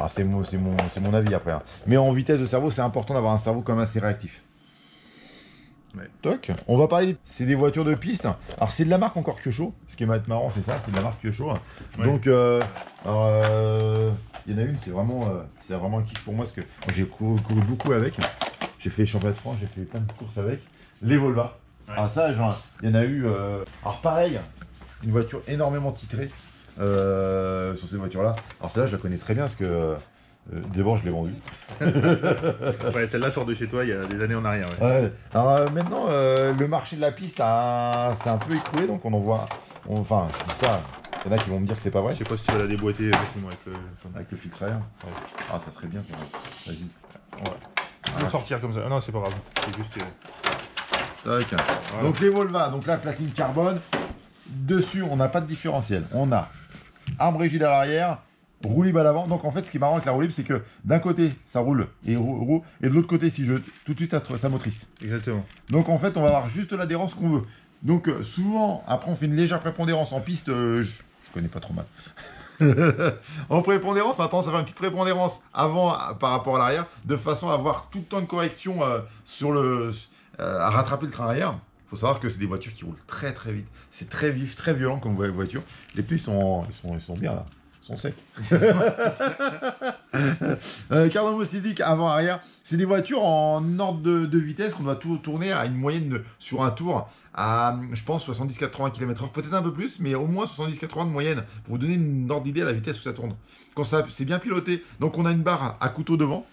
enfin, c'est mon, c'est mon, avis après. hein. Mais en vitesse de cerveau, c'est important d'avoir un cerveau quand même assez réactif. Ouais. Toc. On va parler. C'est des voitures de piste. Alors c'est de la marque encore Kyosho. Ce qui est marrant, c'est ça, c'est de la marque Kyosho. Ouais. Donc, euh, alors, euh, il y en a une, c'est vraiment, euh, c'est vraiment un kiff pour moi parce que j'ai couru, couru beaucoup avec. J'ai fait les championnats de France, j'ai fait plein de courses avec. Les Volva. Ouais. Alors ça, genre, il y en a eu. Alors pareil, une voiture énormément titrée euh, sur ces voitures-là. Alors celle-là, je la connais très bien parce que euh, d'abord, je l'ai vendue. Ouais, celle-là sort de chez toi il y a des années en arrière. Ouais. Ouais. Alors euh, maintenant, euh, le marché de la piste s'est un peu écoulé, donc on en voit. on- Enfin, je dis ça. Il y en a qui vont me dire que c'est pas vrai. Je sais pas si tu vas la déboîter facilement avec le. Avec le filtre à air. Ah, ça serait bien. Vas-y. Le sortir comme ça. Ah non, c'est pas grave. C'est juste. Tac. Voilà. Donc les Volva, donc là platine carbone. Dessus, on n'a pas de différentiel. On a arme rigide à l'arrière, roue libre à l'avant. Donc en fait, ce qui est marrant avec la roue libre, c'est que d'un côté, ça roule et roule, roule, et de l'autre côté, si je tout de suite, ça- motrice. Exactement. Donc en fait, on va avoir juste l'adhérence qu'on veut. Donc euh, souvent, après, on fait une légère prépondérance en piste. euh, je, je connais pas trop mal. en prépondérance, on a tendance à faire une petite prépondérance avant à- par rapport à l'arrière, de façon à avoir tout le temps de correction euh, sur le, euh, à rattraper le train arrière. Faut savoir que c'est des voitures qui roulent très très vite. C'est très vif, très violent comme vo- voiture. Les pneus, ils sont, ils sont, ils sont bien là. Ils sont secs. euh, Mosedic avant-arrière, c'est des voitures en ordre de, de vitesse qu'on doit tout tourner à une moyenne de- sur un tour à, je pense, 70-80 km/h, peut-être un peu plus, mais au moins 70-80 de moyenne, pour vous donner une ordre d'idée à la vitesse où ça tourne. Quand ça, c'est bien piloté, donc on a une barre à couteau devant,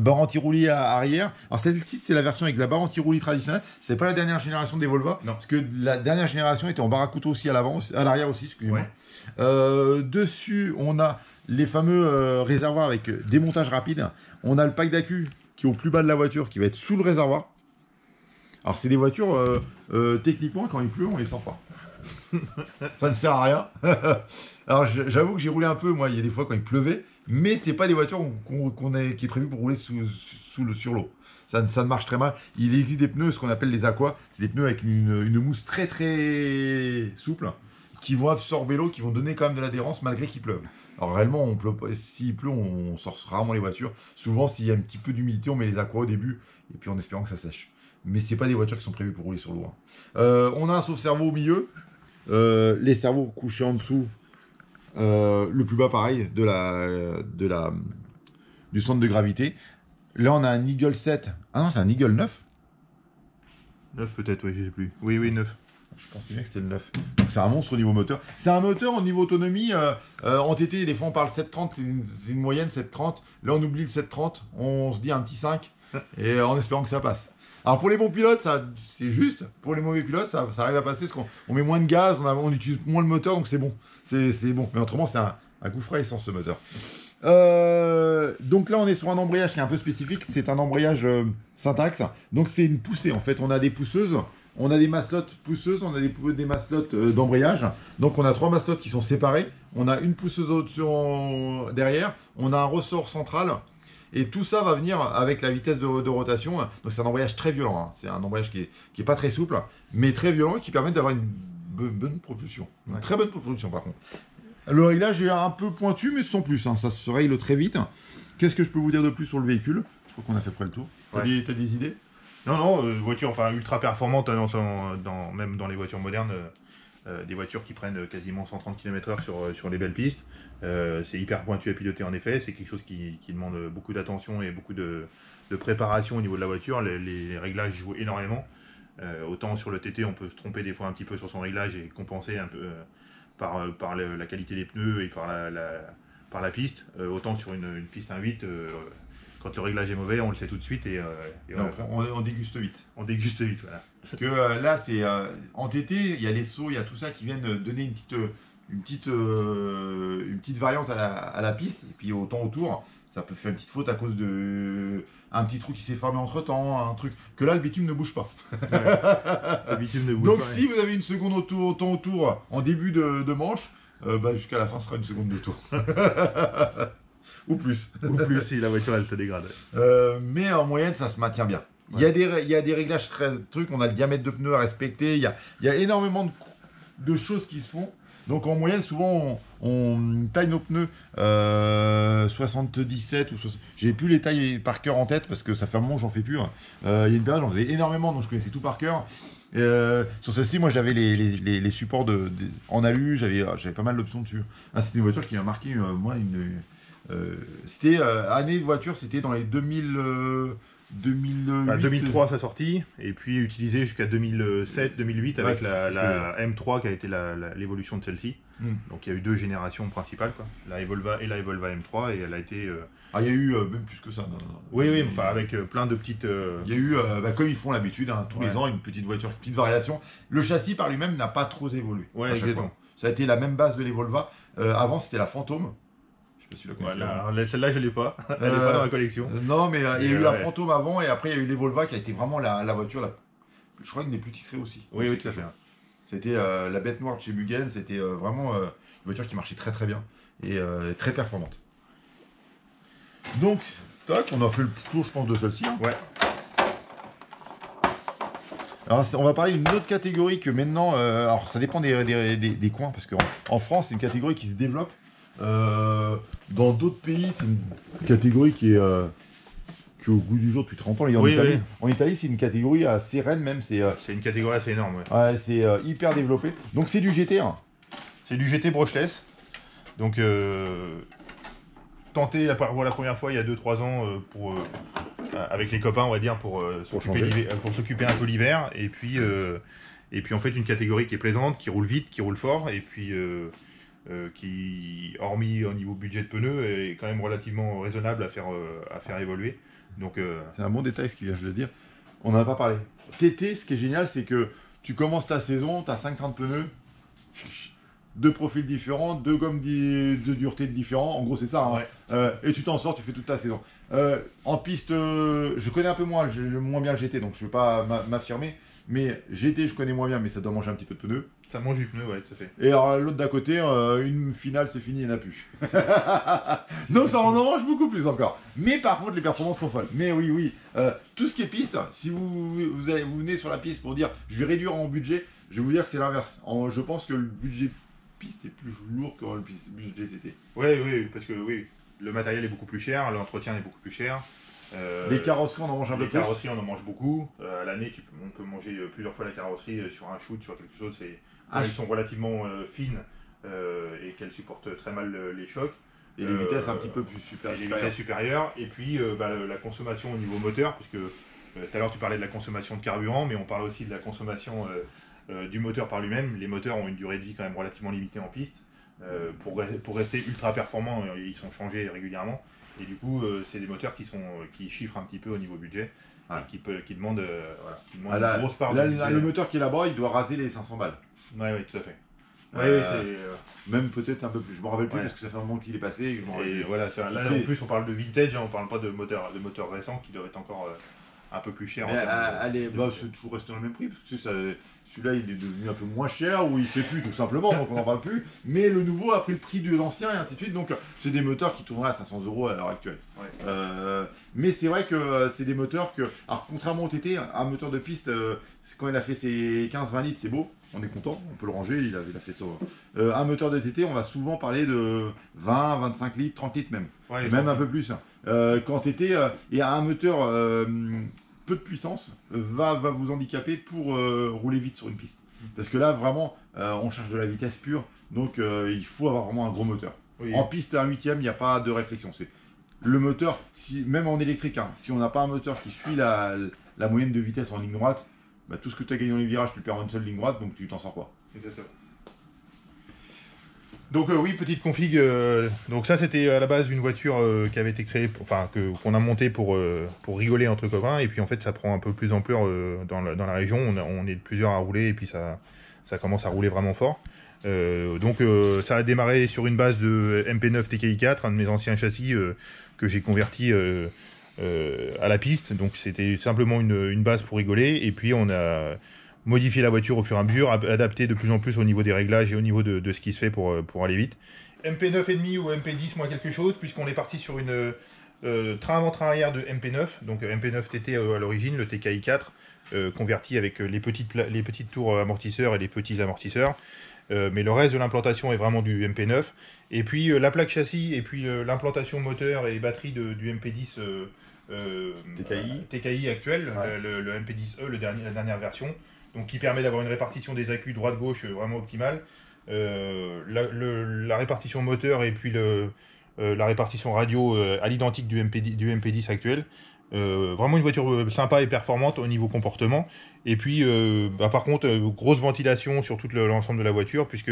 barre anti-roulis à- arrière. Alors celle-ci, c'est la version avec la barre anti-roulis traditionnelle, c'est pas la dernière génération des Volvo, Non. parce que la dernière génération était en barre à couteau aussi à l'avant, à l'arrière aussi, excusez-moi. Ouais. Euh, dessus, on a les fameux euh, réservoirs avec euh, démontage rapide. On a le pack d'accu qui est au plus bas de la voiture, qui va être sous le réservoir. Alors, c'est des voitures, euh, techniquement, quand il pleut, on les sent pas. Ça ne sert à rien. Alors, j'avoue que j'ai roulé un peu, moi, il y a des fois quand il pleuvait, mais c'est pas des voitures qu'on, qui est prévu pour rouler sous, le, sur l'eau. Ça, ne- ça marche très mal. Il existe des pneus, ce qu'on appelle les aquas. C'est des pneus avec une, mousse très très souple qui vont absorber l'eau, qui vont donner quand même de l'adhérence malgré qu'il pleuve. Alors réellement, on pleut, s'il pleut, on, sort rarement les voitures. Souvent, s'il y a un petit peu d'humidité, on met les aquas au début, et puis en espérant que ça sèche. Mais c'est pas des voitures qui sont prévues pour rouler sur l'eau. hein. Euh, on a un sauve-cerveau au milieu, euh, les cerveaux couchés en dessous, le plus bas pareil de la, de la, du centre de gravité. Là, on a un Eagle 7. Ah non, c'est un Eagle 9 9 peut-être, oui, je sais plus. Oui, oui, 9. Je pensais bien que c'était le 9. Donc c'est un monstre au niveau moteur. C'est un moteur au niveau autonomie. euh, euh, en TT, des fois on parle 730, c'est une, moyenne 730. Là on oublie le 730, on se dit un petit 5. Et euh, en espérant que ça passe. Alors pour les bons pilotes, ça c'est juste. Pour les mauvais pilotes, ça, arrive à passer parce qu'on on met moins de gaz, on, utilise moins le moteur, donc c'est bon. C'est bon. Mais autrement, c'est un, un coup frais essence ce moteur. Euh, donc là, on est sur un embrayage qui est un peu spécifique. C'est un embrayage euh, syntaxe. Donc c'est une poussée. En fait, on a des pousseuses, on a des maslottes pousseuses, on a des, des maslottes euh, d'embrayage. Donc on a trois maslottes qui sont séparées. On a une pousseuse derrière. On a un ressort central. Et tout ça va venir avec la vitesse de, de rotation. Donc c'est un embrayage très violent. hein. C'est un embrayage qui est, qui est pas très souple, mais très violent et qui permet d'avoir une bo- bonne propulsion. Une très bonne propulsion par contre. Le réglage est un peu pointu, mais sans plus. hein. Ça se règle très vite. Qu'est-ce que je peux vous dire de plus sur le véhicule? Je crois qu'on a fait près le tour. T'as Ouais. des, idées? Non, non, euh, voiture enfin ultra performante, hein, dans, son- dans- même dans les voitures modernes, euh, euh, des voitures qui prennent euh, quasiment 130 km/h sur, euh, sur les belles pistes. C'est hyper pointu à piloter en effet, c'est quelque chose qui, demande beaucoup d'attention et beaucoup de, préparation au niveau de la voiture. Les, réglages jouent énormément. Autant sur le TT, on peut se tromper des fois un petit peu sur son réglage et compenser un peu par, la qualité des pneus et par la, piste. Autant sur une, une piste 1.8, euh, quand le réglage est mauvais, on le sait tout de suite et, euh, et Non, on, déguste vite. on déguste vite. Voilà. Parce que euh, là, c'est euh, en TT, il y a les sauts, il y a tout ça qui viennent donner une petite, une petite, une petite variante à la, à la piste. Et puis autant autour, ça peut faire une petite faute à cause de un petit trou qui s'est formé entre temps, un truc que là le bitume ne bouge pas. Le bitume ne bouge Donc pas, si vous avez une seconde autour, autant autour en début de, de manche, bah, jusqu'à la fin ce sera une seconde de tour. Ou plus. Ou plus si la voiture elle se dégrade. Euh, mais en moyenne, ça se maintient bien. Il y, a des, y a des réglages très trucs, on a le diamètre de pneus à respecter, il y a, y a énormément de, de choses qui se font. Donc en moyenne, souvent, on, on taille nos pneus euh, 77 ou 60. J'ai plus les tailles par cœur en tête parce que ça fait un moment que j'en fais plus. hein. Euh, il y a une période, j'en faisais énormément, donc je connaissais tout par cœur. Euh, sur celle-ci, moi, j'avais les, les, les, les supports de, de- en alu, j'avais pas mal d'options dessus. Ah, c'était une voiture qui m'a marqué, moi, une. Euh, c'était euh, année de voiture, c'était dans les 2000. euh, 2008. Bah, 2003 sa sortie, et puis utilisé jusqu'à 2007-2008 avec Ouais, la, que la M3 qui a été l'évolution de celle-ci. Hmm. Donc il y a eu deux générations principales, quoi. la Evolva et la Evolva M3, et elle a été... euh, Ah, il y a eu euh, même plus que ça. non. Oui, oui, enfin avec euh, plein de petites... euh, Il y a eu, euh, bah, comme ils font l'habitude, hein, tous les ans, une petite voiture, une petite variation. Le châssis par lui-même n'a pas trop évolué. Ouais, exactement. fois. Ça a été la même base de l'Evolva. Euh, avant, c'était la Fantôme. Si tu. Voilà, celle-là je l'ai pas, elle n'est pas dans la collection. Euh, Non, mais euh, il y a eu la. Fantôme avant, et après, il y a eu l'Evolva qui a été vraiment la, la voiture, la... je crois, une des plus titrées aussi. Oui, oui, tout à fait. C'était euh, la bête noire de chez Mugen, c'était vraiment une voiture qui marchait très très bien et très performante. Donc, tac, on a fait le tour, je pense, de celle-ci. hein. Ouais. Alors, on va parler d'une autre catégorie que maintenant, euh, alors ça dépend des, des, des- des coins, parce qu'en en France, c'est une catégorie qui se développe. Euh, dans d'autres pays, c'est une catégorie qui est, euh, qui est au goût du jour depuis 30 ans. Et en Oui, Italie, oui. en Italie, c'est une catégorie assez reine même. C'est euh, C'est une catégorie assez énorme. ouais. ouais, c'est euh, hyper développé. Donc c'est du GT. hein. C'est du GT brushless. Donc, euh, tenté la, pour la première fois il y a 2-3 ans euh, pour, euh, avec les copains, on va dire, pour, euh, Pour s'occuper changer. l'hiver- pour s'occuper un peu l'hiver. Et puis, euh, et puis en fait, une catégorie qui est plaisante, qui roule vite, qui roule fort, et puis euh, euh, qui, hormis au niveau budget de pneus, est quand même relativement raisonnable à faire, euh, à faire évoluer. Donc, euh, C'est un bon détail ce qu'il vient de le dire. On n'en a pas parlé. TT, ce qui est génial, c'est que tu commences ta saison, tu as 5 trains de pneus, deux profils différents, deux gommes de dureté différents. En gros, c'est ça. hein. Ouais. Euh, et tu t'en sors, tu fais toute ta saison. Euh, en piste, euh, je connais un peu moins, j'ai le moins bien le GT, donc je ne vais pas m'a- m'affirmer. Mais GT, je connais moins bien, mais ça doit manger un petit peu de pneus. ça mange du pneu, ouais, tout à fait. Et alors l'autre d'à côté, euh, une finale, c'est fini, il n'y en a plus. Donc ça en mange beaucoup plus encore. Mais par contre, les performances sont folles. Mais oui, oui, euh, tout ce qui est piste, si vous, vous, allez- vous venez sur la piste pour dire je vais réduire mon budget, je vais vous dire que c'est l'inverse. En- Je pense que le budget piste est plus lourd que le budget TT. Oui, oui, parce que oui, le matériel est beaucoup plus cher, l'entretien est beaucoup plus cher. Euh, Les carrosseries, on en mange un peu les carrosseries, on en mange beaucoup. Euh, à l'année, on peut manger plusieurs fois la carrosserie euh, sur un shoot, sur quelque chose. C'est, Ah, elles sont relativement euh, fines et qu'elles supportent très mal le- les chocs. Et les vitesses un petit peu plus super. et les supérieures. vitesses supérieures. Et puis bah, la consommation au niveau moteur, puisque tout à l'heure tu parlais de la consommation de carburant, mais on parle aussi de la consommation du moteur par lui-même. Les moteurs ont une durée de vie quand même relativement limitée en piste. Pour, pour rester ultra performants, ils sont changés régulièrement. Et du coup, euh, c'est des moteurs qui, sont, euh, qui chiffrent un petit peu au niveau budget. Ouais. Et qui, peut, qui demandent, euh, voilà, qui demandent Ah, là, une grosse part là, de là, le moteur qui est là-bas, il doit raser les 500 balles. Ouais, ouais, tout à fait. Ouais, Euh, euh, Même peut-être un peu plus. Je me rappelle plus Ouais. parce que ça fait un moment qu'il est passé. et voilà, là en plus on parle de vintage, hein, on parle pas de moteurs de moteurs récents qui doivent être encore euh, un peu plus chers. en Mais, de- euh, allez, bah, c'est toujours resté dans le même prix, parce que ça- celui-là il est devenu un peu moins cher, ou il sait plus tout simplement, donc on n'en parle plus. Mais le nouveau a pris le prix de l'ancien et ainsi de suite, donc c'est des moteurs qui tourneraient à 500 euros à l'heure actuelle. Ouais. Euh, mais c'est vrai que euh, c'est des moteurs que, alors contrairement au TT, un moteur de piste, euh, quand il a fait ses 15-20 litres, c'est beau, on est content, on peut le ranger, il a, il a fait ça. Euh, un moteur de TT, on va souvent parler de 20, 25 litres, 30 litres même. Ouais, même un peu plus. Quand TT euh, et un moteur peu de puissance va, va vous handicaper pour euh, rouler vite sur une piste. Parce que là, vraiment, euh, on cherche de la vitesse pure, donc euh, il faut avoir vraiment un gros moteur. oui. En piste à un huitième, il n'y a pas de réflexion. C'est le moteur, si, même en électrique, hein, si on n'a pas un moteur qui suit la, la moyenne de vitesse en ligne droite, bah, tout ce que tu as gagné dans les virages, tu perds en une seule ligne droite, donc tu t'en sors pas. Exactement. Donc euh, oui, petite config. euh, donc ça, c'était à la base une voiture euh, qui avait été créée, qu'on a montée pour pour rigoler entre copains. Et puis en fait, ça prend un peu plus d'ampleur dans, dans la région. On, on est plusieurs à rouler et puis ça ça commence à rouler vraiment fort. Donc ça a démarré sur une base de MP9 TKI4, un de mes anciens châssis que j'ai converti à la piste. Donc c'était simplement une, une base pour rigoler. Et puis on a modifié la voiture au fur et à mesure, ad- adapter de plus en plus au niveau des réglages et au niveau de, de ce qui se fait pour, euh, pour aller vite. MP9,5 ou MP10 moins quelque chose, puisqu'on est parti sur une euh, train avant train arrière de MP9, donc euh, MP9 TT à l'origine, le TKI 4, euh, converti avec les petites, les petites tours amortisseurs et les petits amortisseurs. Euh, mais le reste de l'implantation est vraiment du MP9. Et puis euh, la plaque châssis et puis euh, l'implantation moteur et batterie de- du MP10 euh, euh, TKI. TKI actuel, Ouais. le, le MP10E, le dernier, la dernière version, donc qui permet d'avoir une répartition des accus droite-gauche euh, vraiment optimale. Euh, la, le- la répartition moteur et puis le, euh, la répartition radio euh, à l'identique du, MP10 du MP10 actuel. Vraiment une voiture sympa et performante au niveau comportement. Et puis, bah, par contre, grosse ventilation sur tout le- l'ensemble de la voiture, puisque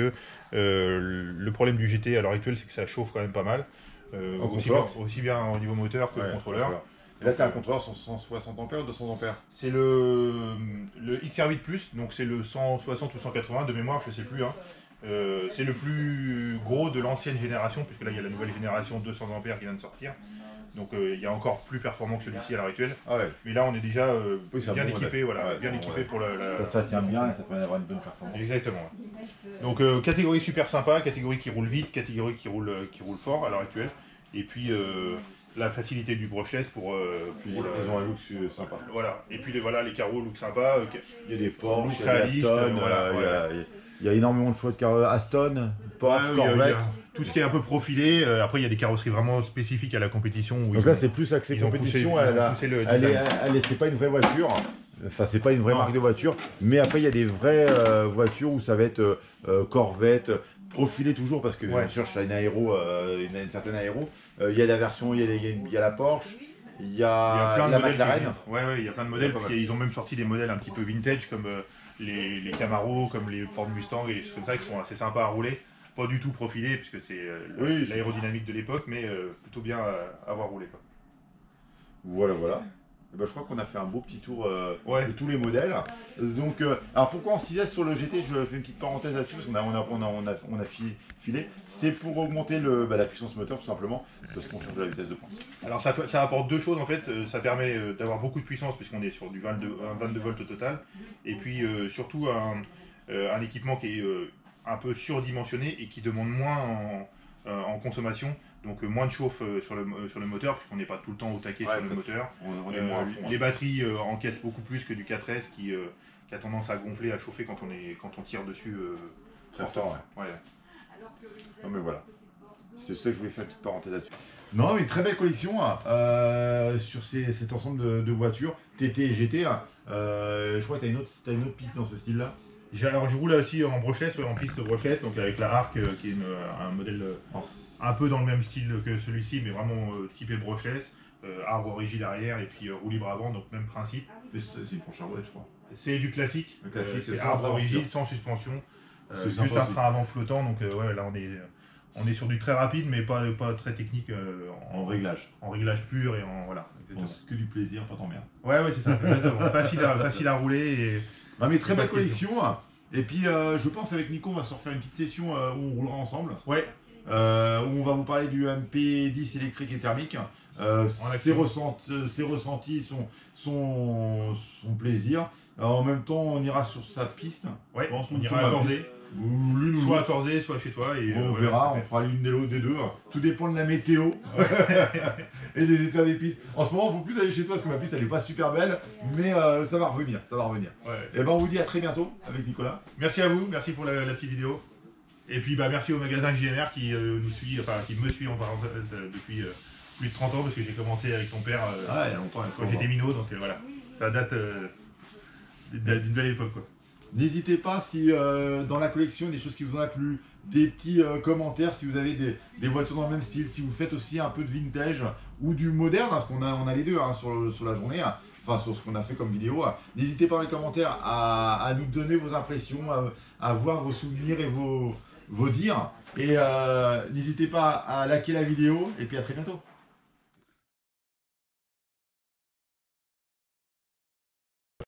le problème du GT à l'heure actuelle, c'est que ça chauffe quand même pas mal. Aussi, bien, confort. aussi bien au niveau moteur que Ouais, contrôleur. Et là, tu as un contrôleur sur 160 ampères ou 200 ampères C'est le, le XR8 Plus, donc c'est le 160 ou 180 de mémoire, je sais plus. hein. Euh, c'est le plus gros de l'ancienne génération, puisque là il y a la nouvelle génération 200 ampères qui vient de sortir. Donc euh, il y a encore plus performant que celui-ci à l'heure actuelle. Ah ouais, Mais là on est déjà euh, Oui, bien bon équipé, voilà, Ouais, bien équipé pour la. la- ça, ça tient bien et ça permet d'avoir une bonne performance. Exactement. Donc catégorie super sympa, catégorie qui roule vite, catégorie qui roule, qui roule fort à l'heure actuelle. Et puis euh, la facilité du brushless pour, euh, pour le- ils ont un look sympa. Voilà. Et puis les, voilà, les carreaux look sympa. euh, Il y a des Porsche, Look il y a des réaliste, Aston, voilà, il y a- voilà. il y a énormément de choix de car Aston, Porsche, Ouais, il y a- il y a Corvette. tout ce qui est un peu profilé. euh, après, il y a des carrosseries vraiment spécifiques à la compétition. Où Donc là, c'est plus axé poussé- compétition. elle poussé le elle c'est pas une vraie voiture. Enfin, c'est pas une vraie Non. marque de voiture. Mais après, il y a des vraies euh, voitures où ça va être euh, Corvette, profilé toujours parce que bien sûr, je une aéro, euh, une, une certaine aéro. Euh, Il y a la version, il y a, y y la Porsche, il y a plein de la modèles. McLaren. qui- Ouais, ouais, il y a plein de modèles. Parce qu'ils ont même sorti des modèles un petit peu vintage comme euh, les, les Camaro, comme les Ford Mustang et des choses comme ça qui sont assez sympas à rouler. Pas du tout profilés puisque c'est Oui, l'aérodynamique de l'époque, mais plutôt bien à avoir roulé. Quoi. Voilà, voilà. Eh ben, je crois qu'on a fait un beau petit tour euh, Ouais. de tous les modèles. Donc, euh, alors pourquoi on se disait sur le GT Je fais une petite parenthèse là-dessus parce qu'on a, on a, on a, on a, on a fi- filé. C'est pour augmenter le, bah, la puissance moteur tout simplement parce qu'on de la vitesse de pointe. Alors ça, apporte deux choses en fait. Euh, Ça permet d'avoir beaucoup de puissance puisqu'on est sur du 22, un 22 volts au total. Et puis euh, surtout un, un équipement qui est un peu surdimensionné et qui demande moins en, en consommation. Donc euh, moins de chauffe euh, sur le, euh, sur le moteur puisqu'on n'est pas tout le temps au taquet Ouais, sur le moteur. On, on est moins à fond. les batteries encaissent beaucoup plus que du 4S qui, qui a tendance à gonfler, à chauffer quand on, est, quand on tire dessus. Très fort, ouais. Non mais voilà. C'était ça que je voulais faire une petite parenthèse là-dessus. Non, mais une très belle collection hein, euh, sur ces- cet ensemble de, de voitures, TT et GT. hein. Euh, je crois que tu as, une autre piste dans ce style-là? Alors je roule aussi en brochet, soit en piste brochet, donc avec la Arc euh, qui est une- un modèle euh, un peu dans le même style que celui-ci, mais vraiment euh, typé brochless, euh, arbre rigide arrière et puis euh, roue libre avant, donc même principe. mais c'est une Chevrolet, je crois. C'est du classique, euh, c'est arbre rigide, sans suspension, euh, juste sympa un frein avant flottant, donc euh, ouais, là on est, on est sur du très rapide, mais pas, pas très technique euh, En réglage. en réglage pur et en voilà. Bon, exactement. c'est que du plaisir, pas tant bien. Ouais, ouais, c'est ça, exactement. facile, à, facile à rouler et Non mais très belle collection. hein. Et puis euh, je pense avec Nico on va se refaire une petite session euh, où on roulera ensemble. ouais, euh, où on va vous parler du MP10 électrique et thermique. Ses, ressentis, ses ressentis, son, son, son plaisir. En même temps, on ira sur sa piste. ouais, Bon, on sur ira accorder, l'une ou soit l'autre. accordé, soit chez toi. Et, Bon, euh, on voilà, verra, on fera l'une des, l'autres- des deux. Tout dépend de la météo et des états des pistes. En ce moment, il ne faut plus aller chez toi parce que ma piste elle est pas super belle, mais euh, ça va revenir, ça va revenir. ouais. Et ben on vous dit à très bientôt avec Nicolas. Merci à vous, merci pour la, la petite vidéo. Et puis bah, merci au magasin JMR qui euh, nous suit, enfin qui me suit en parenthèse, euh, depuis euh, plus de 30 ans parce que j'ai commencé avec ton père euh, Ah, il y a longtemps. il y a quand j'étais minot, donc euh, voilà, ça date euh, d'une d'une belle époque quoi. N'hésitez pas si euh, dans la collection des choses qui vous ont plu, des petits euh, commentaires si vous avez des, voitures dans le même style, si vous faites aussi un peu de vintage ou du moderne, hein, parce qu'on a, on a les deux hein, sur, la journée, hein, enfin sur ce qu'on a fait comme vidéo. N'hésitez pas dans les commentaires à, nous donner vos impressions, à, voir vos souvenirs et vos, vos dires. Et euh, n'hésitez pas à liker la vidéo et puis à très bientôt.